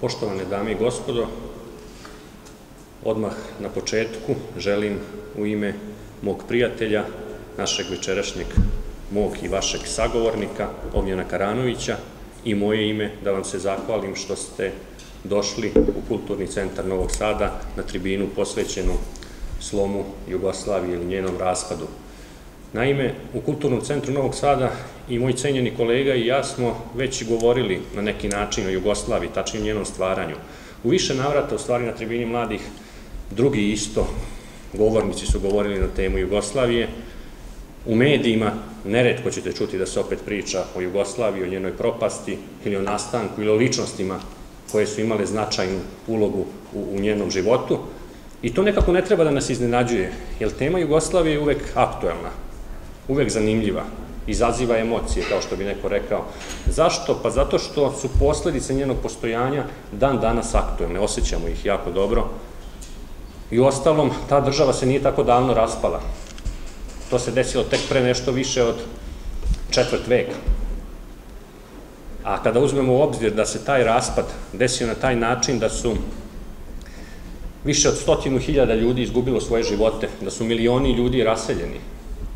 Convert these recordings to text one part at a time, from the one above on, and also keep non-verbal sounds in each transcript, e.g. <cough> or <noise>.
Poštovane dame i gospodo, odmah na početku želim u ime mog prijatelja, našeg večerašnjeg mog i vašeg sagovornika, Ognjena Karanovića, i moje ime da vam se zahvalim što ste došli u Kulturni centar Novog Sada na tribinu posvećenu slomu Jugoslavije ili njenom raspadu. Naime, u Kulturnom centru Novog Sada i moj cenjeni kolega i ja smo već govorili na neki način o Jugoslaviji, tačnije njenom stvaranju. U više navrata, u stvari na tribini mladih, drugi isto govornici su govorili na temu Jugoslavije. U medijima neretko ćete čuti da se opet priča o Jugoslaviji, o njenoj propasti ili o nastanku ili o ličnostima koje su imale značajnu ulogu u, u njenom životu. I to nekako ne treba da nas iznenađuje, jer tema Jugoslavije je uvek aktuelna, uvek zanimljiva, izaziva emocije, kao što bi neko rekao. Zašto? Pa zato što su posledice njenog postojanja dan danas aktuelne, osjećamo ih jako dobro. I u ostalom, ta država se nije tako davno raspala. To se desilo tek pre nešto više od četvrt veka. A kada uzmemo u obzir da se taj raspad desio na taj način da su više od stotinu hiljada ljudi izgubilo svoje živote, da su milioni ljudi raseljeni,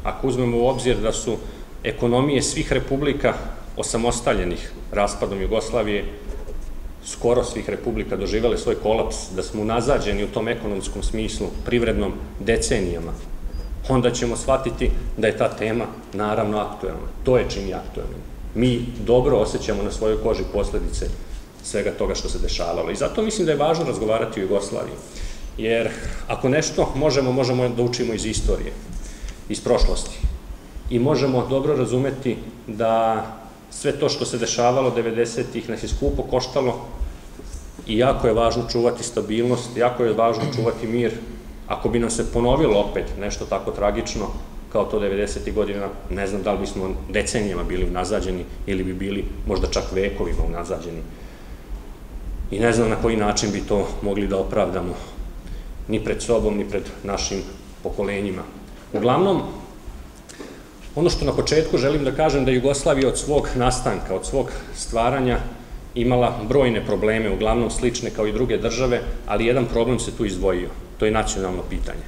ako uzmemo u obzir da su ekonomije svih republika osamostaljenih raspadom Jugoslavije, skoro svih republika doživele svoj kolaps, da smo unazađeni u tom ekonomskom smislu, privrednom, decenijama, onda ćemo shvatiti da je ta tema naravno aktuelna. To je čini aktuelnim. Mi dobro osjećamo na svojoj koži posledice svega toga što se dešavalo. I zato mislim da je važno razgovarati o Jugoslaviji. Jer ako nešto možemo, možemo da učimo iz istorije, iz prošlosti. I možemo dobro razumeti da sve to što se dešavalo 90-ih nas je skupo koštalo i jako je važno čuvati stabilnost, jako je važno čuvati mir. Ako bi nam se ponovilo opet nešto tako tragično, kao to 90. godina, ne znam da li bismo decenijama bili unazađeni ili bi bili možda čak vekovima unazađeni. I ne znam na koji način bi to mogli da opravdamo ni pred sobom, ni pred našim pokolenjima. Uglavnom, ono što na početku želim da kažem da Jugoslavija od svog nastanka, od svog stvaranja imala brojne probleme, uglavnom slične kao i druge države, ali jedan problem se tu izdvojio, to je nacionalno pitanje.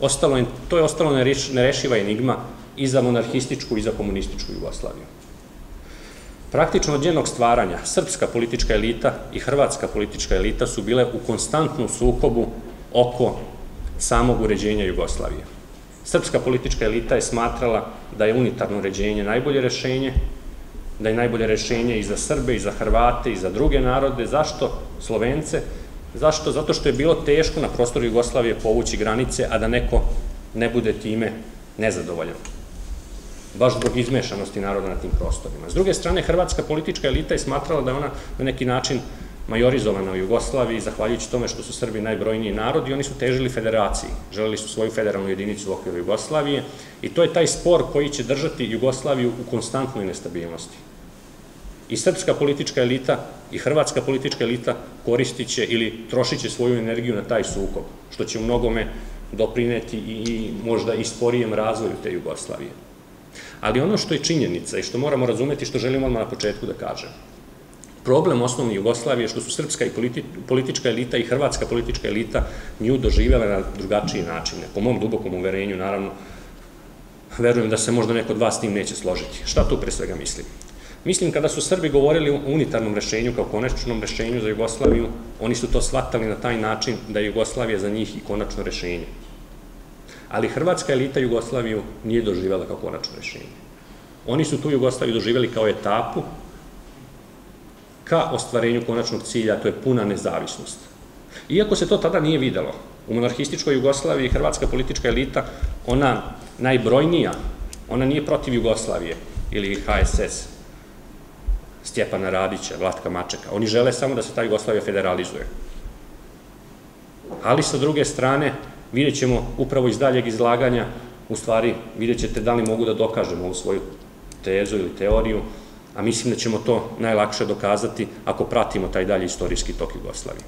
Ostalo je, to je ostalo nerešiva enigma i za monarhističku i za komunističku Jugoslaviju. Praktično od njenog stvaranja, srpska politička elita i hrvatska politička elita su bile u konstantnom sukobu oko samog uređenja Jugoslavije. Srpska politička elita je smatrala da je unitarno uređenje najbolje rešenje, da je najbolje rešenje i za Srbe, i za Hrvate, i za druge narode. Zašto Slovence? Zašto? Zato što je bilo teško na prostoru Jugoslavije povući granice, a da neko ne bude time nezadovoljan. Baš zbog izmešanosti naroda na tim prostorima. S druge strane, hrvatska politička elita je smatrala da je ona na neki način majorizovana u Jugoslaviji, zahvaljujući tome što su Srbi najbrojniji narod i oni su težili federaciji. Želeli su svoju federalnu jedinicu u okviru Jugoslavije i to je taj spor koji će držati Jugoslaviju u konstantnoj nestabilnosti. I srpska politička elita i hrvatska politička elita koristit će ili trošit će svoju energiju na taj sukob, što će u mnogome doprineti i možda i sporijem razvoju te Jugoslavije. Ali ono što je činjenica i što moramo razumeti, što želimo odmah na početku da kažem, problem osnovni Jugoslavije što su srpska i politička elita i hrvatska politička elita nju doživjela na drugačiji način. Po mom dubokom uverenju, naravno, verujem da se možda neko od vas s tim neće složiti. Šta tu pre svega mislim? Mislim, kada su Srbi govorili o unitarnom rešenju kao konačnom rešenju za Jugoslaviju, oni su to shvatali na taj način da je Jugoslavija za njih i konačno rešenje. Ali hrvatska elita Jugoslaviju nije doživjela kao konačno rešenje. Oni su tu Jugoslaviju doživjeli kao etapu ka ostvarenju konačnog cilja, to je puna nezavisnost. Iako se to tada nije videlo, u monarhističkoj Jugoslaviji hrvatska politička elita, ona najbrojnija, ona nije protiv Jugoslavije ili HSS, Stjepana Radića, Vlatka Mačeka. Oni žele samo da se ta Jugoslavija federalizuje. Ali sa druge strane, vidjet ćemo upravo iz daljeg izlaganja, u stvari vidjet ćete da li mogu da dokažemo ovu svoju tezu ili teoriju, a mislim da ćemo to najlakše dokazati ako pratimo taj dalje istorijski tok Jugoslavije.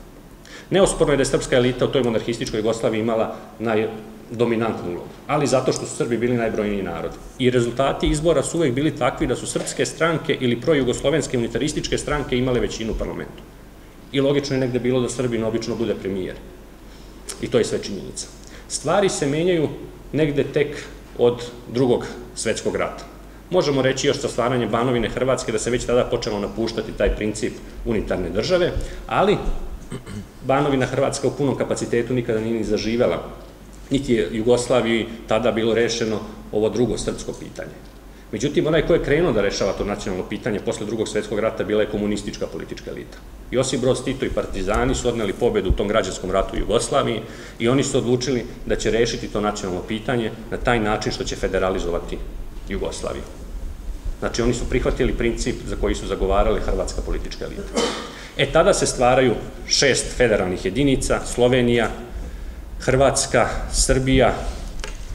Neosporno je da je srpska elita u toj monarhističkoj Jugoslaviji imala najdominantnu ulogu, ali zato što su Srbi bili najbrojniji narod. I rezultati izbora su uvek bili takvi da su srpske stranke ili projugoslovenske unitarističke stranke imale većinu u parlamentu. I logično je negde bilo da Srbin obično bude premijer. I to je sve činjenica. Stvari se menjaju negde tek od drugog svetskog rata. Možemo reći još sa stvaranjem Banovine Hrvatske da se već tada počelo napuštati taj princip unitarne države, ali Banovina Hrvatska u punom kapacitetu nikada nije ni zaživela, niti je Jugoslaviji tada bilo rešeno ovo drugo srpsko pitanje. Međutim, onaj ko je krenuo da rešava to nacionalno pitanje posle drugog svetskog rata bila je komunistička politička elita. Josip Broz Tito i partizani su odneli pobedu u tom građanskom ratu u Jugoslaviji i oni su odlučili da će rešiti to nacionalno pitanje na taj način što će federalizovati Jugoslaviju. Znači, oni su prihvatili princip za koji su zagovarali hrvatska politička elita. E, tada se stvaraju šest federalnih jedinica, Slovenija, Hrvatska, Srbija,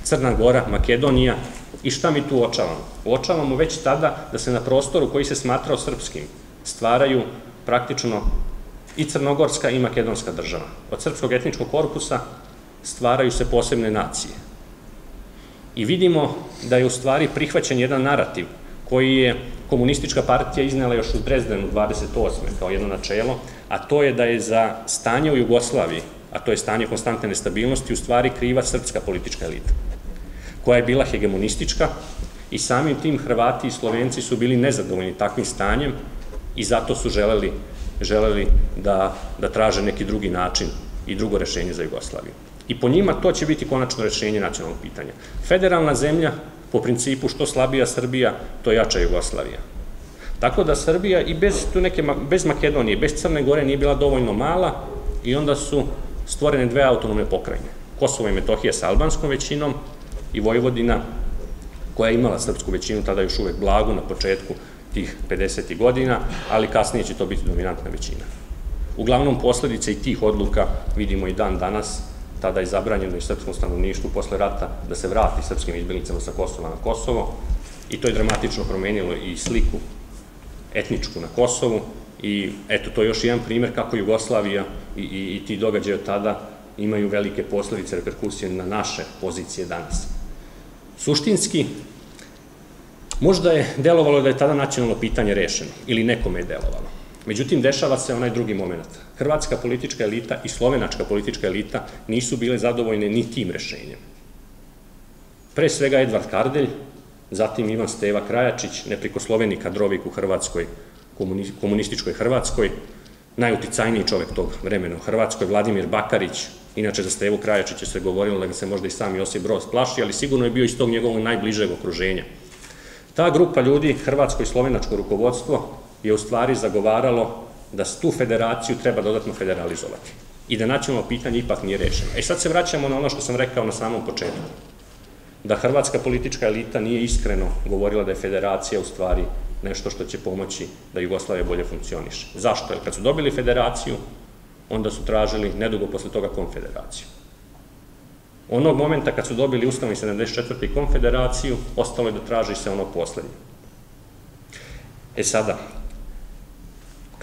Crna Gora, Makedonija i šta mi tu očavamo? Uočavamo već tada da se na prostoru koji se smatrao srpskim stvaraju praktično i crnogorska i makedonska država. Od srpskog etničkog korpusa stvaraju se posebne nacije. I vidimo da je u stvari prihvaćen jedan narativ koji je komunistička partija iznela još u Drezdenu 28. kao jedno načelo, a to je da je za stanje u Jugoslaviji, a to je stanje konstantne nestabilnosti, u stvari kriva srpska politička elita, koja je bila hegemonistička i samim tim Hrvati i Slovenci su bili nezadovoljni takvim stanjem i zato su želeli, želeli da, da traže neki drugi način i drugo rešenje za Jugoslaviju. I po njima to će biti konačno rešenje nacionalnog pitanja. Federalna zemlja po principu što slabija Srbija, to jača Jugoslavija. Tako da Srbija i bez, tu neke, bez Makedonije, bez Crne Gore nije bila dovoljno mala i onda su stvorene dve autonomne pokrajine. Kosovo i Metohija sa albanskom većinom i Vojvodina koja je imala srpsku većinu, tada još uvek blagu na početku tih 50. godina, ali kasnije će to biti dominantna većina. Uglavnom, posledice i tih odluka vidimo i dan danas, tada je zabranjeno i srpskom stanovništvu posle rata da se vrati srpskim izbjelicama sa Kosova na Kosovo i to je dramatično promenilo i sliku etničku na Kosovu i eto, to je još jedan primer kako Jugoslavija i, i, i ti događaje od tada imaju velike posledice, reperkusije na naše pozicije danas. Suštinski, možda je delovalo da je tada nacionalno pitanje rešeno, ili nekome je delovalo. Međutim, dešava se onaj drugi moment. Hrvatska politička elita i slovenačka politička elita nisu bile zadovoljne ni tim rešenjem. Pre svega Edvard Kardelj, zatim Ivan Steva Krajačić, neprikosloveni kadrovik u Hrvatskoj, komunističkoj Hrvatskoj, najuticajniji čovek tog vremena u Hrvatskoj, Vladimir Bakarić, inače za Stevu Krajačića se govorilo da ga se možda i sam Josip Broz plaši, ali sigurno je bio iz tog njegovog najbližeg okruženja. Ta grupa ljudi, hrvatsko i slovenačko rukovodstvo, je u stvari zagovaralo da tu federaciju treba dodatno federalizovati i da nacionalno pitanje ipak nije rešeno. E sad se vraćamo na ono što sam rekao na samom početku. Da hrvatska politička elita nije iskreno govorila da je federacija u stvari nešto što će pomoći da Jugoslavija bolje funkcioniše. Zašto? Jer kad su dobili federaciju, onda su tražili nedugo posle toga konfederaciju. Onog momenta kad su dobili Ustavni 74. konfederaciju, ostalo je da traži se ono poslednje. E sada,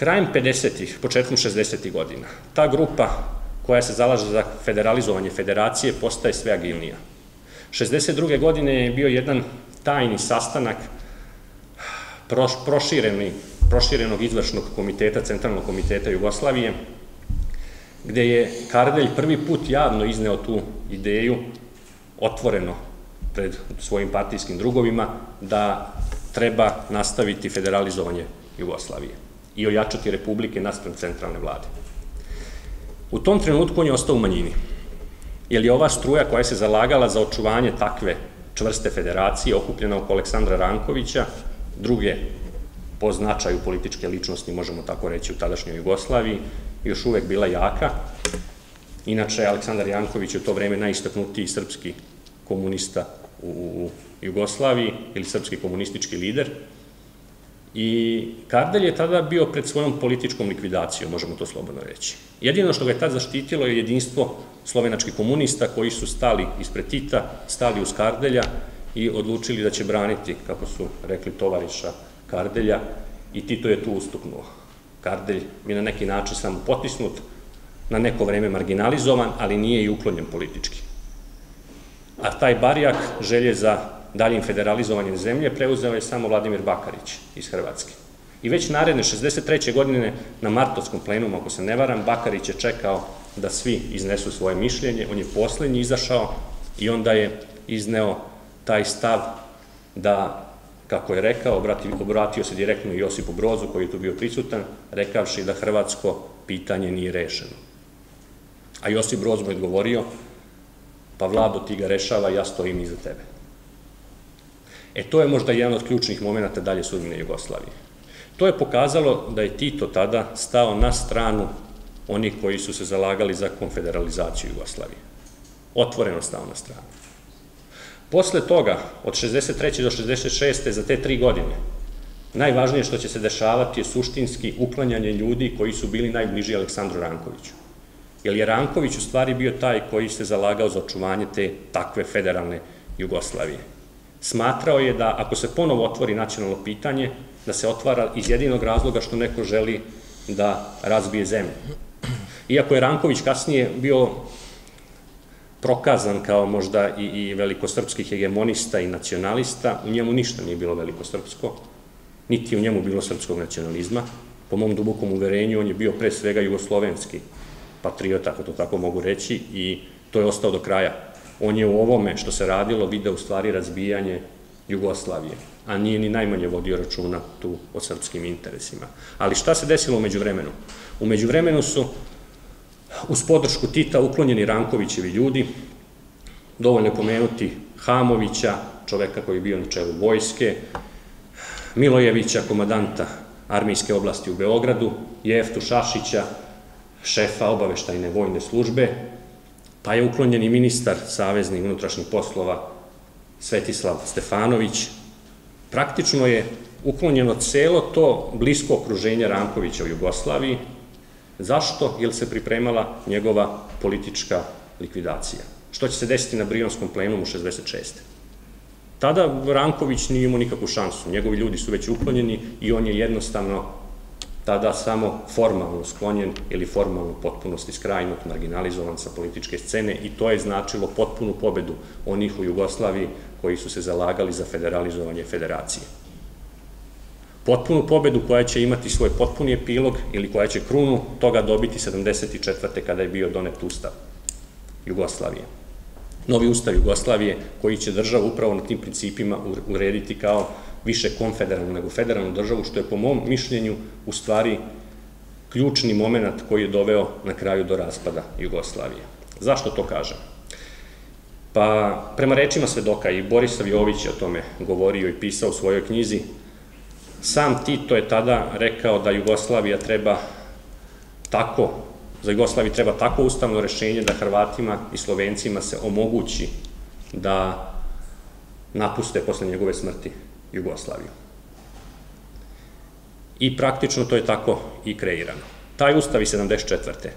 krajem 50. početkom 60. godina, ta grupa koja se zalaže za federalizovanje federacije postaje sve agilnija. 62. godine je bio jedan tajni sastanak prošireni, proširenog izvršnog komiteta, Centralnog komiteta Jugoslavije, gde je Kardelj prvi put javno izneo tu ideju, otvoreno pred svojim partijskim drugovima, da treba nastaviti federalizovanje Jugoslavije i ojačati republike naspram centralne vlade. U tom trenutku on je ostao u manjini, jer je ova struja koja se zalagala za očuvanje takve čvrste federacije, okupljena oko Aleksandra Rankovića, druge po značaju političke ličnosti, možemo tako reći, u tadašnjoj Jugoslaviji, još uvek bila jaka. Inače, Aleksandar Janković je u to vreme najistaknutiji srpski komunista u Jugoslaviji ili srpski komunistički lider. I Kardelj je tada bio pred svojom političkom likvidacijom, možemo to slobodno reći. Jedino što ga je tad zaštitilo je jedinstvo slovenačkih komunista koji su stali ispred Tita, stali uz Kardelja i odlučili da će braniti, kako su rekli tovariša Kardelja, i Tito je tu ustupnuo. Kardelj je na neki način samo potisnut, na neko vreme marginalizovan, ali nije i uklonjen politički. A taj barijak želje za daljim federalizovanjem zemlje preuzeo je samo Vladimir Bakarić iz Hrvatske. I već naredne 63. godine na Martovskom plenumu, ako se ne varam, Bakarić je čekao da svi iznesu svoje mišljenje, on je poslednji izašao i onda je izneo taj stav da, kako je rekao, obratio, se direktno Josipu Brozu, koji je tu bio prisutan, rekavši da hrvatsko pitanje nije rešeno. A Josip Broz mu je odgovorio, pa Vlado ti ga rešava, ja stojim iza tebe. E to je možda jedan od ključnih momenta dalje sudbine Jugoslavije. To je pokazalo da je Tito tada stao na stranu onih koji su se zalagali za konfederalizaciju Jugoslavije. Otvoreno stao na stranu. Posle toga, od 63. do 66. za te tri godine, najvažnije što će se dešavati je suštinski uklanjanje ljudi koji su bili najbliži Aleksandru Rankoviću. Jer je Ranković u stvari bio taj koji se zalagao za očuvanje te takve federalne Jugoslavije. Smatrao je da ako se ponovo otvori nacionalno pitanje, da se otvara iz jedinog razloga što neko želi da razbije zemlju. Iako je Ranković kasnije bio prokazan kao možda i, i velikosrpski hegemonista i nacionalista, u njemu ništa nije bilo velikosrpsko, niti u njemu bilo srpskog nacionalizma. Po mom dubokom uverenju, on je bio pre svega jugoslovenski patriota, ako to tako mogu reći, i to je ostao do kraja. On je u ovome što se radilo video u stvari razbijanje Jugoslavije, a nije ni najmanje vodio računa tu o srpskim interesima. Ali šta se desilo umeđu vremenu? Umeđu vremenu su uz podršku Tita uklonjeni Rankovićevi ljudi, dovoljno je pomenuti Hamovića, čoveka koji je bio na čelu vojske, Milojevića, komadanta armijske oblasti u Beogradu, Jeftu Šašića, šefa obaveštajne vojne službe, pa je uklonjeni ministar Savezni unutrašnjih poslova Svetislav Stefanović. Praktično je uklonjeno celo to blisko okruženje Rankovića u Jugoslaviji. Zašto? Jer se pripremala njegova politička likvidacija. Što će se desiti na Brionskom plenumu 66. Tada Ranković nije imao nikakvu šansu. Njegovi ljudi su već uklonjeni i on je jednostavno tada samo formalno sklonjen ili formalno potpunosti skrajnut, marginalizovan sa političke scene i to je značilo potpunu pobedu onih u Jugoslaviji koji su se zalagali za federalizovanje federacije. Potpunu pobedu koja će imati svoj potpuni epilog ili koja će krunu toga dobiti 74. kada je bio donet ustav Jugoslavije. Novi ustav Jugoslavije koji će državu upravo na tim principima urediti kao više konfederalnu nego federalnu državu, što je po mom mišljenju u stvari ključni moment koji je doveo na kraju do raspada Jugoslavije. Zašto to kažem? Pa, prema rečima svedoka, i Borisav Jović je o tome govorio i pisao u svojoj knjizi, sam Tito je tada rekao da Jugoslavija treba tako, za Jugoslaviju treba tako ustavno rešenje da Hrvatima i Slovencima se omogući da napuste posle njegove smrti Jugoslaviju. I praktično to je tako i kreirano. Taj ustav i 74.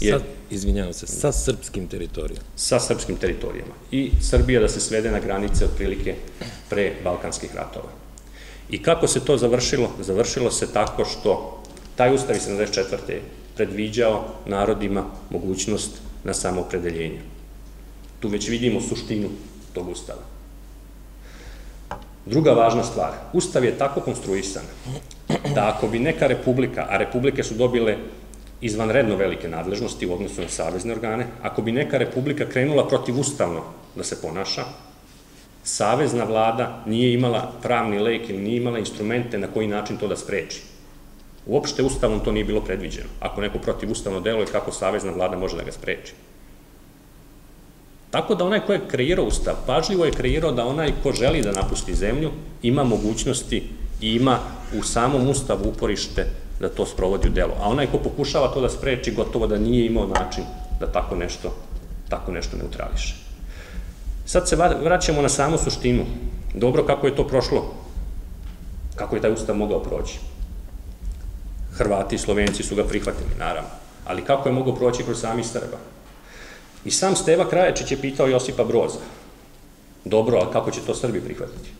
Je, sa, izvinjavam se, sa srpskim teritorijama. Sa srpskim teritorijama. I Srbija da se svede na granice otprilike pre Balkanskih ratova. I kako se to završilo? Završilo se tako što taj ustav i 74. predviđao narodima mogućnost na samoopredeljenje. Tu već vidimo suštinu tog ustava. Druga važna stvar, Ustav je tako konstruisan da ako bi neka republika, a republike su dobile izvanredno velike nadležnosti u odnosu na savezne organe, ako bi neka republika krenula protivustavno da se ponaša, savezna vlada nije imala pravni lek ili nije imala instrumente na koji način to da spreči. Uopšte ustavom to nije bilo predviđeno. Ako neko protivustavno deluje, kako savezna vlada može da ga spreči? Tako da onaj ko je kreirao ustav, pažljivo je kreirao da onaj ko želi da napusti zemlju ima mogućnosti i ima u samom ustavu uporište da to sprovodi u delo. A onaj ko pokušava to da spreči, gotovo da nije imao način da tako nešto, tako nešto neutrališe. Sad se vraćamo na samu suštinu. Dobro kako je to prošlo, kako je taj ustav mogao proći. Hrvati i Slovenci su ga prihvatili, naravno. Ali kako je mogao proći kroz sami Srba? I sam Steva Kraječić je pitao Josipa Broza, dobro, a kako će to Srbi prihvatiti?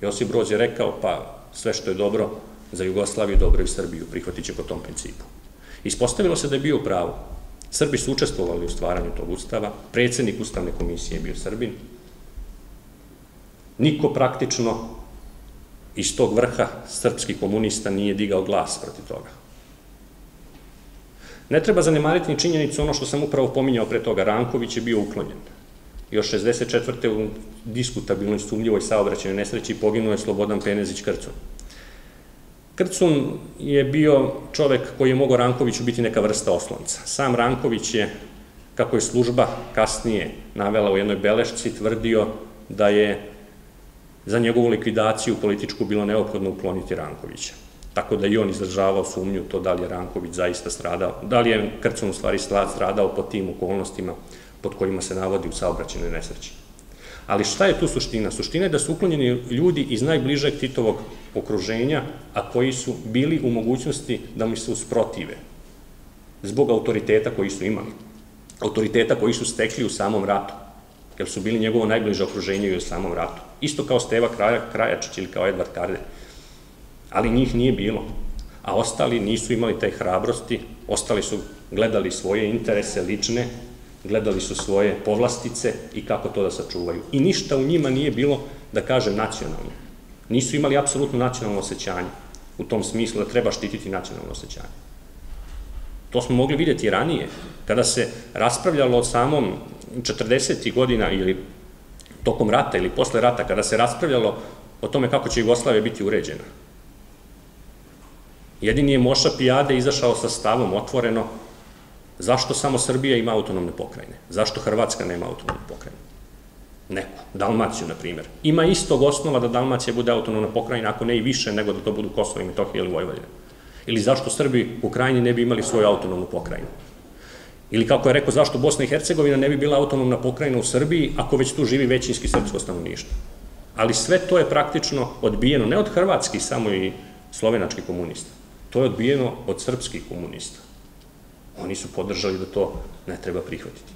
Josip Broz je rekao, pa sve što je dobro za Jugoslaviju, dobro i Srbiju, prihvatit će po tom principu. Ispostavilo se da je bio u pravu. Srbi su učestvovali u stvaranju tog ustava, predsednik Ustavne komisije je bio Srbin, niko praktično iz tog vrha srpski komunista nije digao glas protiv toga. Ne treba zanemariti ni činjenicu ono što sam upravo pominjao pre toga, Ranković je bio uklonjen. Još 64. u diskutabilnoj sumljivoj saobraćenoj nesreći poginuo je Slobodan Penezić Krcun. Krcun je bio čovek koji je mogao Rankoviću biti neka vrsta oslonca. Sam Ranković je, kako je služba kasnije navela u jednoj belešci, tvrdio da je za njegovu likvidaciju političku bilo neophodno ukloniti Rankovića. Tako da i on izražavao sumnju to da li je Ranković zaista stradao, da li je Krcun u stvari stradao po tim okolnostima pod kojima se navodi u saobraćenoj nesreći. Ali šta je tu suština? Suština je da su uklonjeni ljudi iz najbližeg Titovog okruženja, a koji su bili u mogućnosti da mi se usprotive zbog autoriteta koji su imali. Autoriteta koji su stekli u samom ratu, jer su bili njegovo najbliže okruženje i u samom ratu. Isto kao Steva Krajačić ili kao Edvard Karde. Ali njih nije bilo. A ostali nisu imali taj hrabrosti, ostali su gledali svoje interese lične, gledali su svoje povlastice i kako to da sačuvaju. I ništa u njima nije bilo, da kažem, nacionalno. Nisu imali apsolutno nacionalno osjećanje, u tom smislu da treba štititi nacionalno osjećanje. To smo mogli vidjeti ranije, kada se raspravljalo o samom 40. godina ili tokom rata ili posle rata, kada se raspravljalo o tome kako će Jugoslavija biti uređena. Jedini je Moša Pijade izašao sa stavom otvoreno Zašto samo Srbija ima autonomne pokrajine? Zašto Hrvatska nema autonomne pokrajine? Neku. Dalmaciju, na primjer. Ima istog osnova da Dalmacija bude autonomna pokrajina, ako ne i više, nego da to budu Kosovo i Metohija ili Vojvodina. Ili zašto Srbi u krajini ne bi imali svoju autonomnu pokrajinu? Ili kako je rekao, zašto Bosna i Hercegovina ne bi bila autonomna pokrajina u Srbiji, ako već tu živi većinski srpsko stanovništvo? Ali sve to je praktično odbijeno, ne od hrvatskih samo i slovenačkih komunista. To je odbijeno od srpskih komunista. Oni su podržali da to ne treba prihvatiti.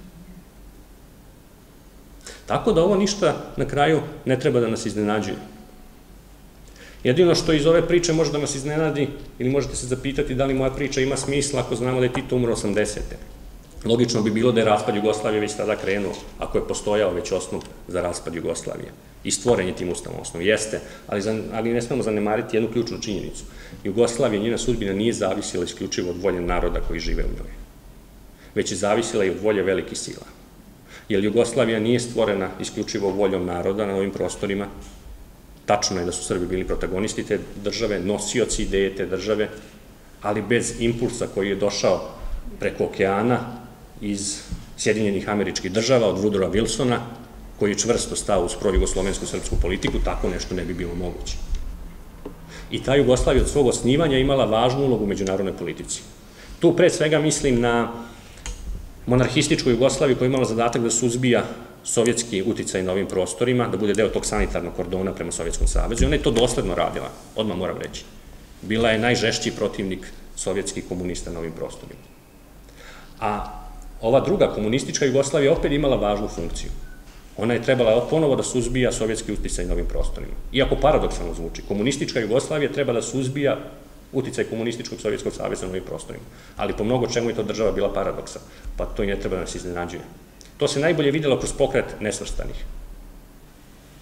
Tako da ovo ništa na kraju ne treba da nas iznenađuje. Jedino što iz ove priče može da nas iznenadi, ili možete se zapitati da li moja priča ima smisla ako znamo da je Tito umro 80. Logično bi bilo da je raspad Jugoslavije već tada krenuo, ako je postojao već osnov za raspad Jugoslavije. I stvoren je tim ustavom osnov. Jeste, ali, ali ne smemo zanemariti jednu ključnu činjenicu. Jugoslavija, njena sudbina nije zavisila isključivo od volje naroda koji žive u njoj, već je zavisila i od volje velikih sila. Jer Jugoslavija nije stvorena isključivo voljom naroda na ovim prostorima, tačno je da su Srbi bili protagonisti te države, nosioci ideje te države, ali bez impulsa koji je došao preko okeana iz Sjedinjenih američkih država, od Woodrowa Wilsona, koji je čvrsto stao uz pro-jugoslovensku srpsku politiku, tako nešto ne bi bilo moguće. I ta Jugoslavija od svog osnivanja imala važnu ulogu u međunarodnoj politici. Tu pre svega mislim na monarhističku Jugoslaviju koja je imala zadatak da suzbija sovjetski uticaj na ovim prostorima, da bude deo tog sanitarnog kordona prema Sovjetskom savezu i ona je to dosledno radila, odmah moram reći. Bila je najžešći protivnik sovjetskih komunista na ovim prostorima. A ova druga komunistička Jugoslavija opet imala važnu funkciju. Ona je trebala ponovo da suzbija sovjetski uticaj na ovim prostorima. Iako paradoksalno zvuči, komunistička Jugoslavija treba da suzbija uticaj komunističkog Sovjetskog savjeza na ovim prostorima. Ali po mnogo čemu je to država bila paradoksa, pa to i ne treba da nas iznenađuje. To se najbolje vidjelo kroz pokret nesvrstanih,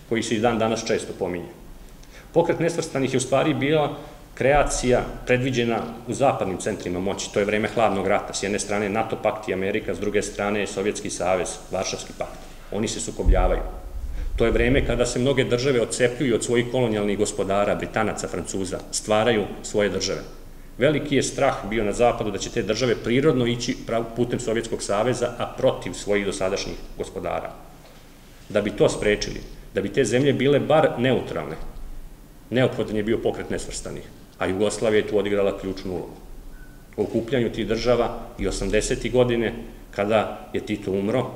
koji se i dan danas često pominje. Pokret nesvrstanih je u stvari bila kreacija predviđena u zapadnim centrima moći, to je vreme hladnog rata, s jedne strane NATO pakt i Amerika, s druge strane Sovjetski savez, Varšavski pakt. Oni se sukobljavaju. To je vreme kada se mnoge države odcepljuju od svojih kolonijalnih gospodara, Britanaca, Francuza, stvaraju svoje države. Veliki je strah bio na zapadu da će te države prirodno ići putem Sovjetskog saveza, a protiv svojih dosadašnjih gospodara. Da bi to sprečili, da bi te zemlje bile bar neutralne, neophodan je bio pokret nesvrstanih, a Jugoslavija je tu odigrala ključnu ulogu. U okupljanju tih država i 80. godine, kada je Tito umro,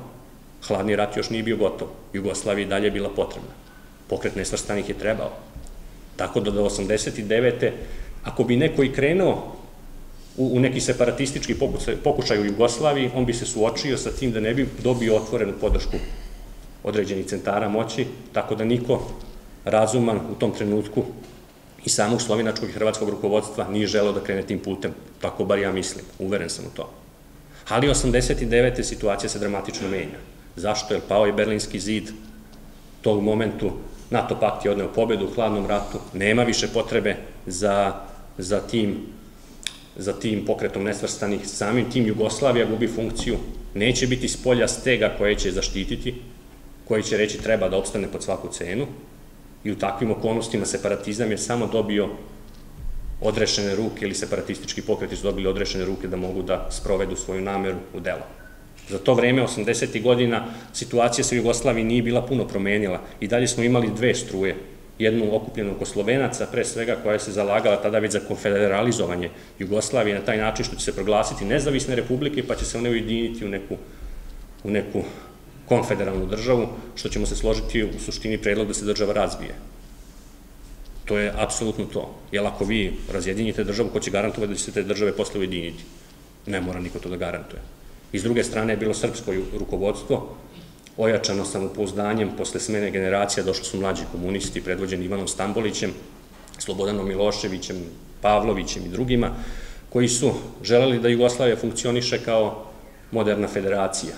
Hladni rat još nije bio gotov. Jugoslavija i dalje je bila potrebna. Pokret nesvrstanih je trebao. Tako da do 89. ako bi neko i krenuo u, neki separatistički pokušaj u Jugoslaviji, on bi se suočio sa tim da ne bi dobio otvorenu podršku određenih centara moći, tako da niko razuman u tom trenutku i samog slovinačkog i hrvatskog rukovodstva nije želeo da krene tim putem, tako bar ja mislim, uveren sam u to. Ali 89. situacija se dramatično menja. Zašto? Jer pao je Berlinski zid tog momentu NATO pakt je odneo pobedu u hladnom ratu, nema više potrebe za, za tim za tim pokretom nesvrstanih, samim tim Jugoslavija gubi funkciju, neće biti spolja stega koje će zaštititi, koji će reći treba da opstane pod svaku cenu i u takvim okolnostima separatizam je samo dobio odrešene ruke ili separatistički pokreti su dobili odrešene ruke da mogu da sprovedu svoju nameru u delo. Za to vreme, 80. godina, situacija u Jugoslaviji nije bila puno promenila i dalje smo imali dve struje. Jednu okupljenu oko Slovenaca, pre svega, koja se zalagala tada već za konfederalizovanje Jugoslavije na taj način što će se proglasiti nezavisne republike, pa će se one ujediniti u neku, u neku konfederalnu državu, što ćemo se složiti u suštini predlog da se država razbije. To je apsolutno to. Jer ako vi razjedinite državu, ko će garantovati da će se te države posle ujediniti? Ne mora niko to da garantuje. I s druge strane je bilo srpsko rukovodstvo, ojačano samopouzdanjem, posle smene generacija došli su mlađi komunisti, predvođeni Ivanom Stambolićem, Slobodanom Miloševićem, Pavlovićem i drugima, koji su želeli da Jugoslavija funkcioniše kao moderna federacija,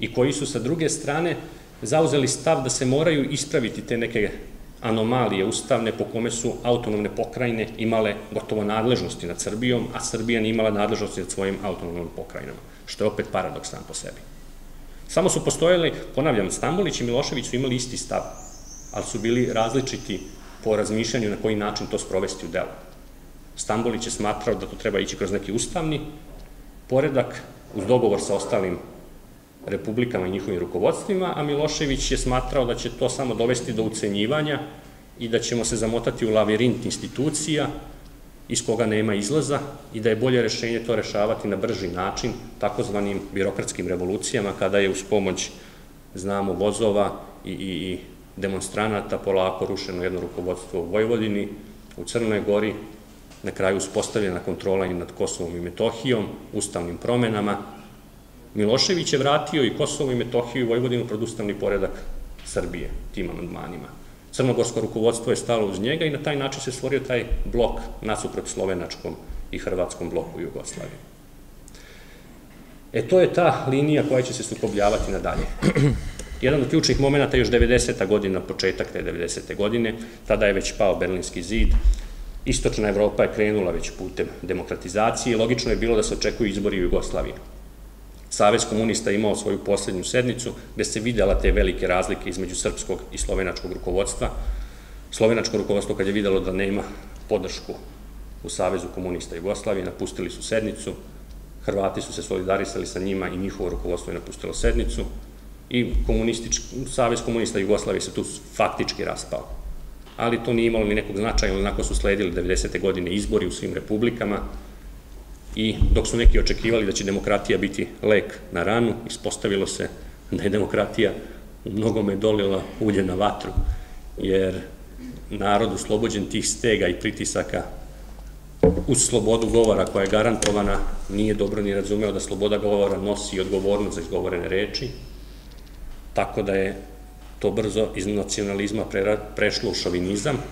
i koji su sa druge strane zauzeli stav da se moraju ispraviti te neke anomalije ustavne po kome su autonomne pokrajine imale gotovo nadležnosti nad Srbijom, a Srbija nije imala nadležnosti nad svojim autonomnim pokrajinama, što je opet paradoks sam po sebi. Samo su postojali, ponavljam, Stambolić i Milošević su imali isti stav, ali su bili različiti po razmišljanju na koji način to sprovesti u delu. Stambolić je smatrao da to treba ići kroz neki ustavni poredak, uz dogovor sa ostalim republikama i njihovim rukovodstvima, a Milošević je smatrao da će to samo dovesti do ucenjivanja i da ćemo se zamotati u lavirint institucija iz koga nema izlaza i da je bolje rešenje to rešavati na brži način, takozvanim birokratskim revolucijama, kada je uz pomoć, znamo, vozova i, i, i demonstranata polako rušeno jedno rukovodstvo u Vojvodini, u Crnoj Gori, na kraju uspostavljena kontrola i nad Kosovom i Metohijom, ustavnim promenama, Milošević je vratio i Kosovo i Metohiju i Vojvodinu pred ustavni poredak Srbije tim amandmanima. Crnogorsko rukovodstvo je stalo uz njega i na taj način se stvorio taj blok nasuprot slovenačkom i hrvatskom bloku u Jugoslaviji. E, to je ta linija koja će se sukobljavati nadalje. <clears throat> Jedan od ključnih momenta je još 90. godina, početak te 90. godine, tada je već pao Berlinski zid, istočna Evropa je krenula već putem demokratizacije i logično je bilo da se očekuju izbori u Jugoslaviji. Savez komunista imao svoju poslednju sednicu, gde se videla te velike razlike između srpskog i slovenačkog rukovodstva. Slovenačko rukovodstvo, kad je videlo da nema podršku u Savezu komunista Jugoslavije, napustili su sednicu, Hrvati su se solidarisali sa njima i njihovo rukovodstvo je napustilo sednicu i Savez komunista Jugoslavije se tu faktički raspao. Ali to nije imalo ni nekog značaja, onako su sledili 90. godine izbori u svim republikama, i dok su neki očekivali da će demokratija biti lek na ranu, ispostavilo se da je demokratija u mnogome dolila ulje na vatru, jer narod uslobođen tih stega i pritisaka uz slobodu govora koja je garantovana, nije dobro ni razumeo da sloboda govora nosi odgovornost za izgovorene reči, tako da je to brzo iz nacionalizma prešlo u šovinizam,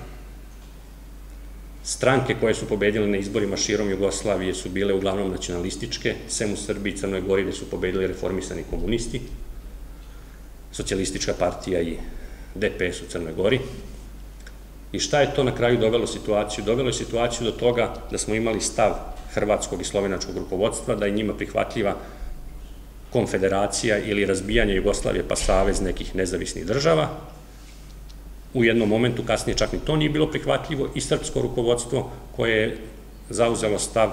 Stranke koje su pobedile na izborima širom Jugoslavije su bile uglavnom nacionalističke, sem u Srbiji i Crnoj Gori gde su pobedili reformisani komunisti, socijalistička partija i DPS u Crnoj Gori. I šta je to na kraju dovelo situaciju? Dovelo je situaciju do toga da smo imali stav hrvatskog i slovenačkog rukovodstva, da je njima prihvatljiva konfederacija ili razbijanje Jugoslavije pa savez nekih nezavisnih država, u jednom momentu, kasnije čak ni to nije bilo prihvatljivo, i srpsko rukovodstvo koje je zauzelo stav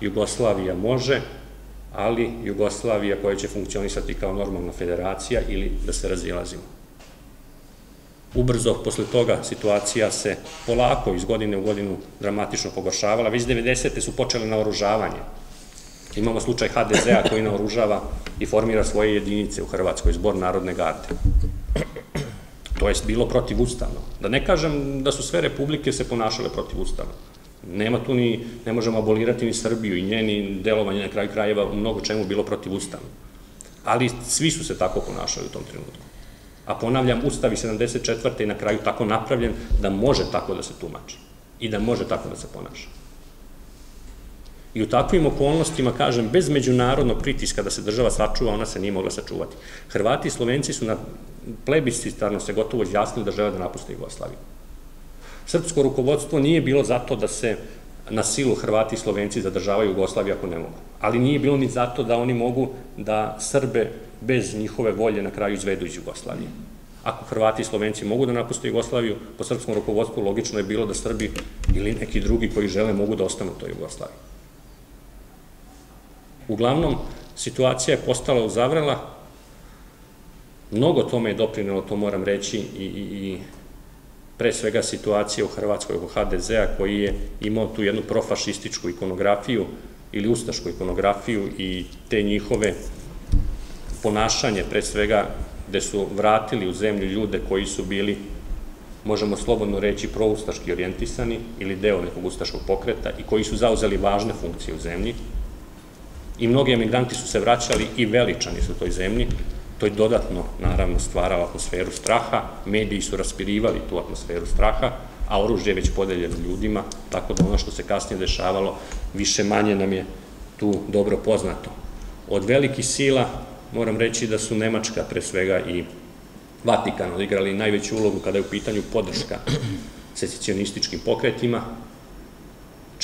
Jugoslavija može, ali Jugoslavija koja će funkcionisati kao normalna federacija ili da se razilazimo. Ubrzo, posle toga, situacija se polako iz godine u godinu dramatično pogoršavala. Već 90. su počele na oružavanje. Imamo slučaj HDZ-a koji naoružava i formira svoje jedinice u Hrvatskoj, zbor Narodne garde. To je bilo protivustavno. Da ne kažem da su sve republike se ponašale protivustavno. Nema tu ni, ne možemo abolirati ni Srbiju i njeni delovanje na kraju krajeva u mnogo čemu bilo protivustavno. Ali svi su se tako ponašali u tom trenutku. A ponavljam, Ustav i 74. je na kraju tako napravljen da može tako da se tumači i da može tako da se ponaša. I u takvim okolnostima, kažem, bez međunarodnog pritiska da se država sačuva, ona se nije mogla sačuvati. Hrvati i Slovenci su na plebiscitarno se gotovo izjasnili da žele da napuste Jugoslaviju. Srpsko rukovodstvo nije bilo zato da se na silu Hrvati i Slovenci zadržavaju Jugoslaviju ako ne mogu. Ali nije bilo ni zato da oni mogu da Srbe bez njihove volje na kraju izvedu iz Jugoslavije. Ako Hrvati i Slovenci mogu da napuste Jugoslaviju, po srpskom rukovodstvu logično je bilo da Srbi ili neki drugi koji žele mogu da ostanu u toj Jugoslaviji. Uglavnom, situacija je postala uzavrela, mnogo tome je doprinelo, to moram reći, i, i, i pre svega situacija u Hrvatskoj oko HDZ-a koji je imao tu jednu profašističku ikonografiju ili ustašku ikonografiju i te njihove ponašanje pre svega gde su vratili u zemlju ljude koji su bili, možemo slobodno reći, proustaški orijentisani ili deo nekog ustaškog pokreta i koji su zauzeli važne funkcije u zemlji. I mnogi emigranti su se vraćali i veličani su toj zemlji, to je dodatno, naravno, stvarao atmosferu straha, mediji su raspirivali tu atmosferu straha, a oružje je već podeljeno ljudima, tako da ono što se kasnije dešavalo, više manje nam je tu dobro poznato. Od velikih sila moram reći da su Nemačka pre svega i Vatikan odigrali najveću ulogu kada je u pitanju podrška secesionističkim pokretima,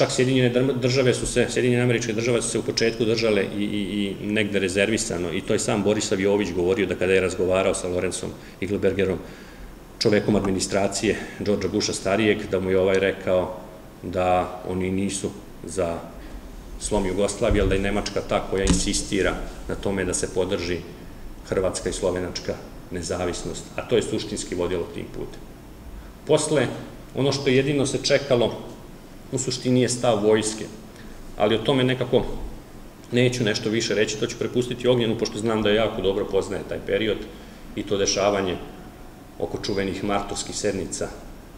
Čak Sjedinjene države su se, Sjedinjene američke države su se u početku držale i, i, i negde rezervisano i to je sam Borislav Jović govorio da kada je razgovarao sa Lorencom Iglbergerom, čovekom administracije Đorđa Busha starijeg, da mu je ovaj rekao da oni nisu za slom Jugoslavije, ali da je Nemačka ta koja insistira na tome da se podrži Hrvatska i Slovenačka nezavisnost, a to je suštinski vodilo tim putem. Posle, ono što jedino se čekalo u suštini je stav vojske, ali o tome nekako neću nešto više reći, to ću prepustiti Ognjenu, pošto znam da jako dobro poznaje taj period i to dešavanje oko čuvenih martovskih sednica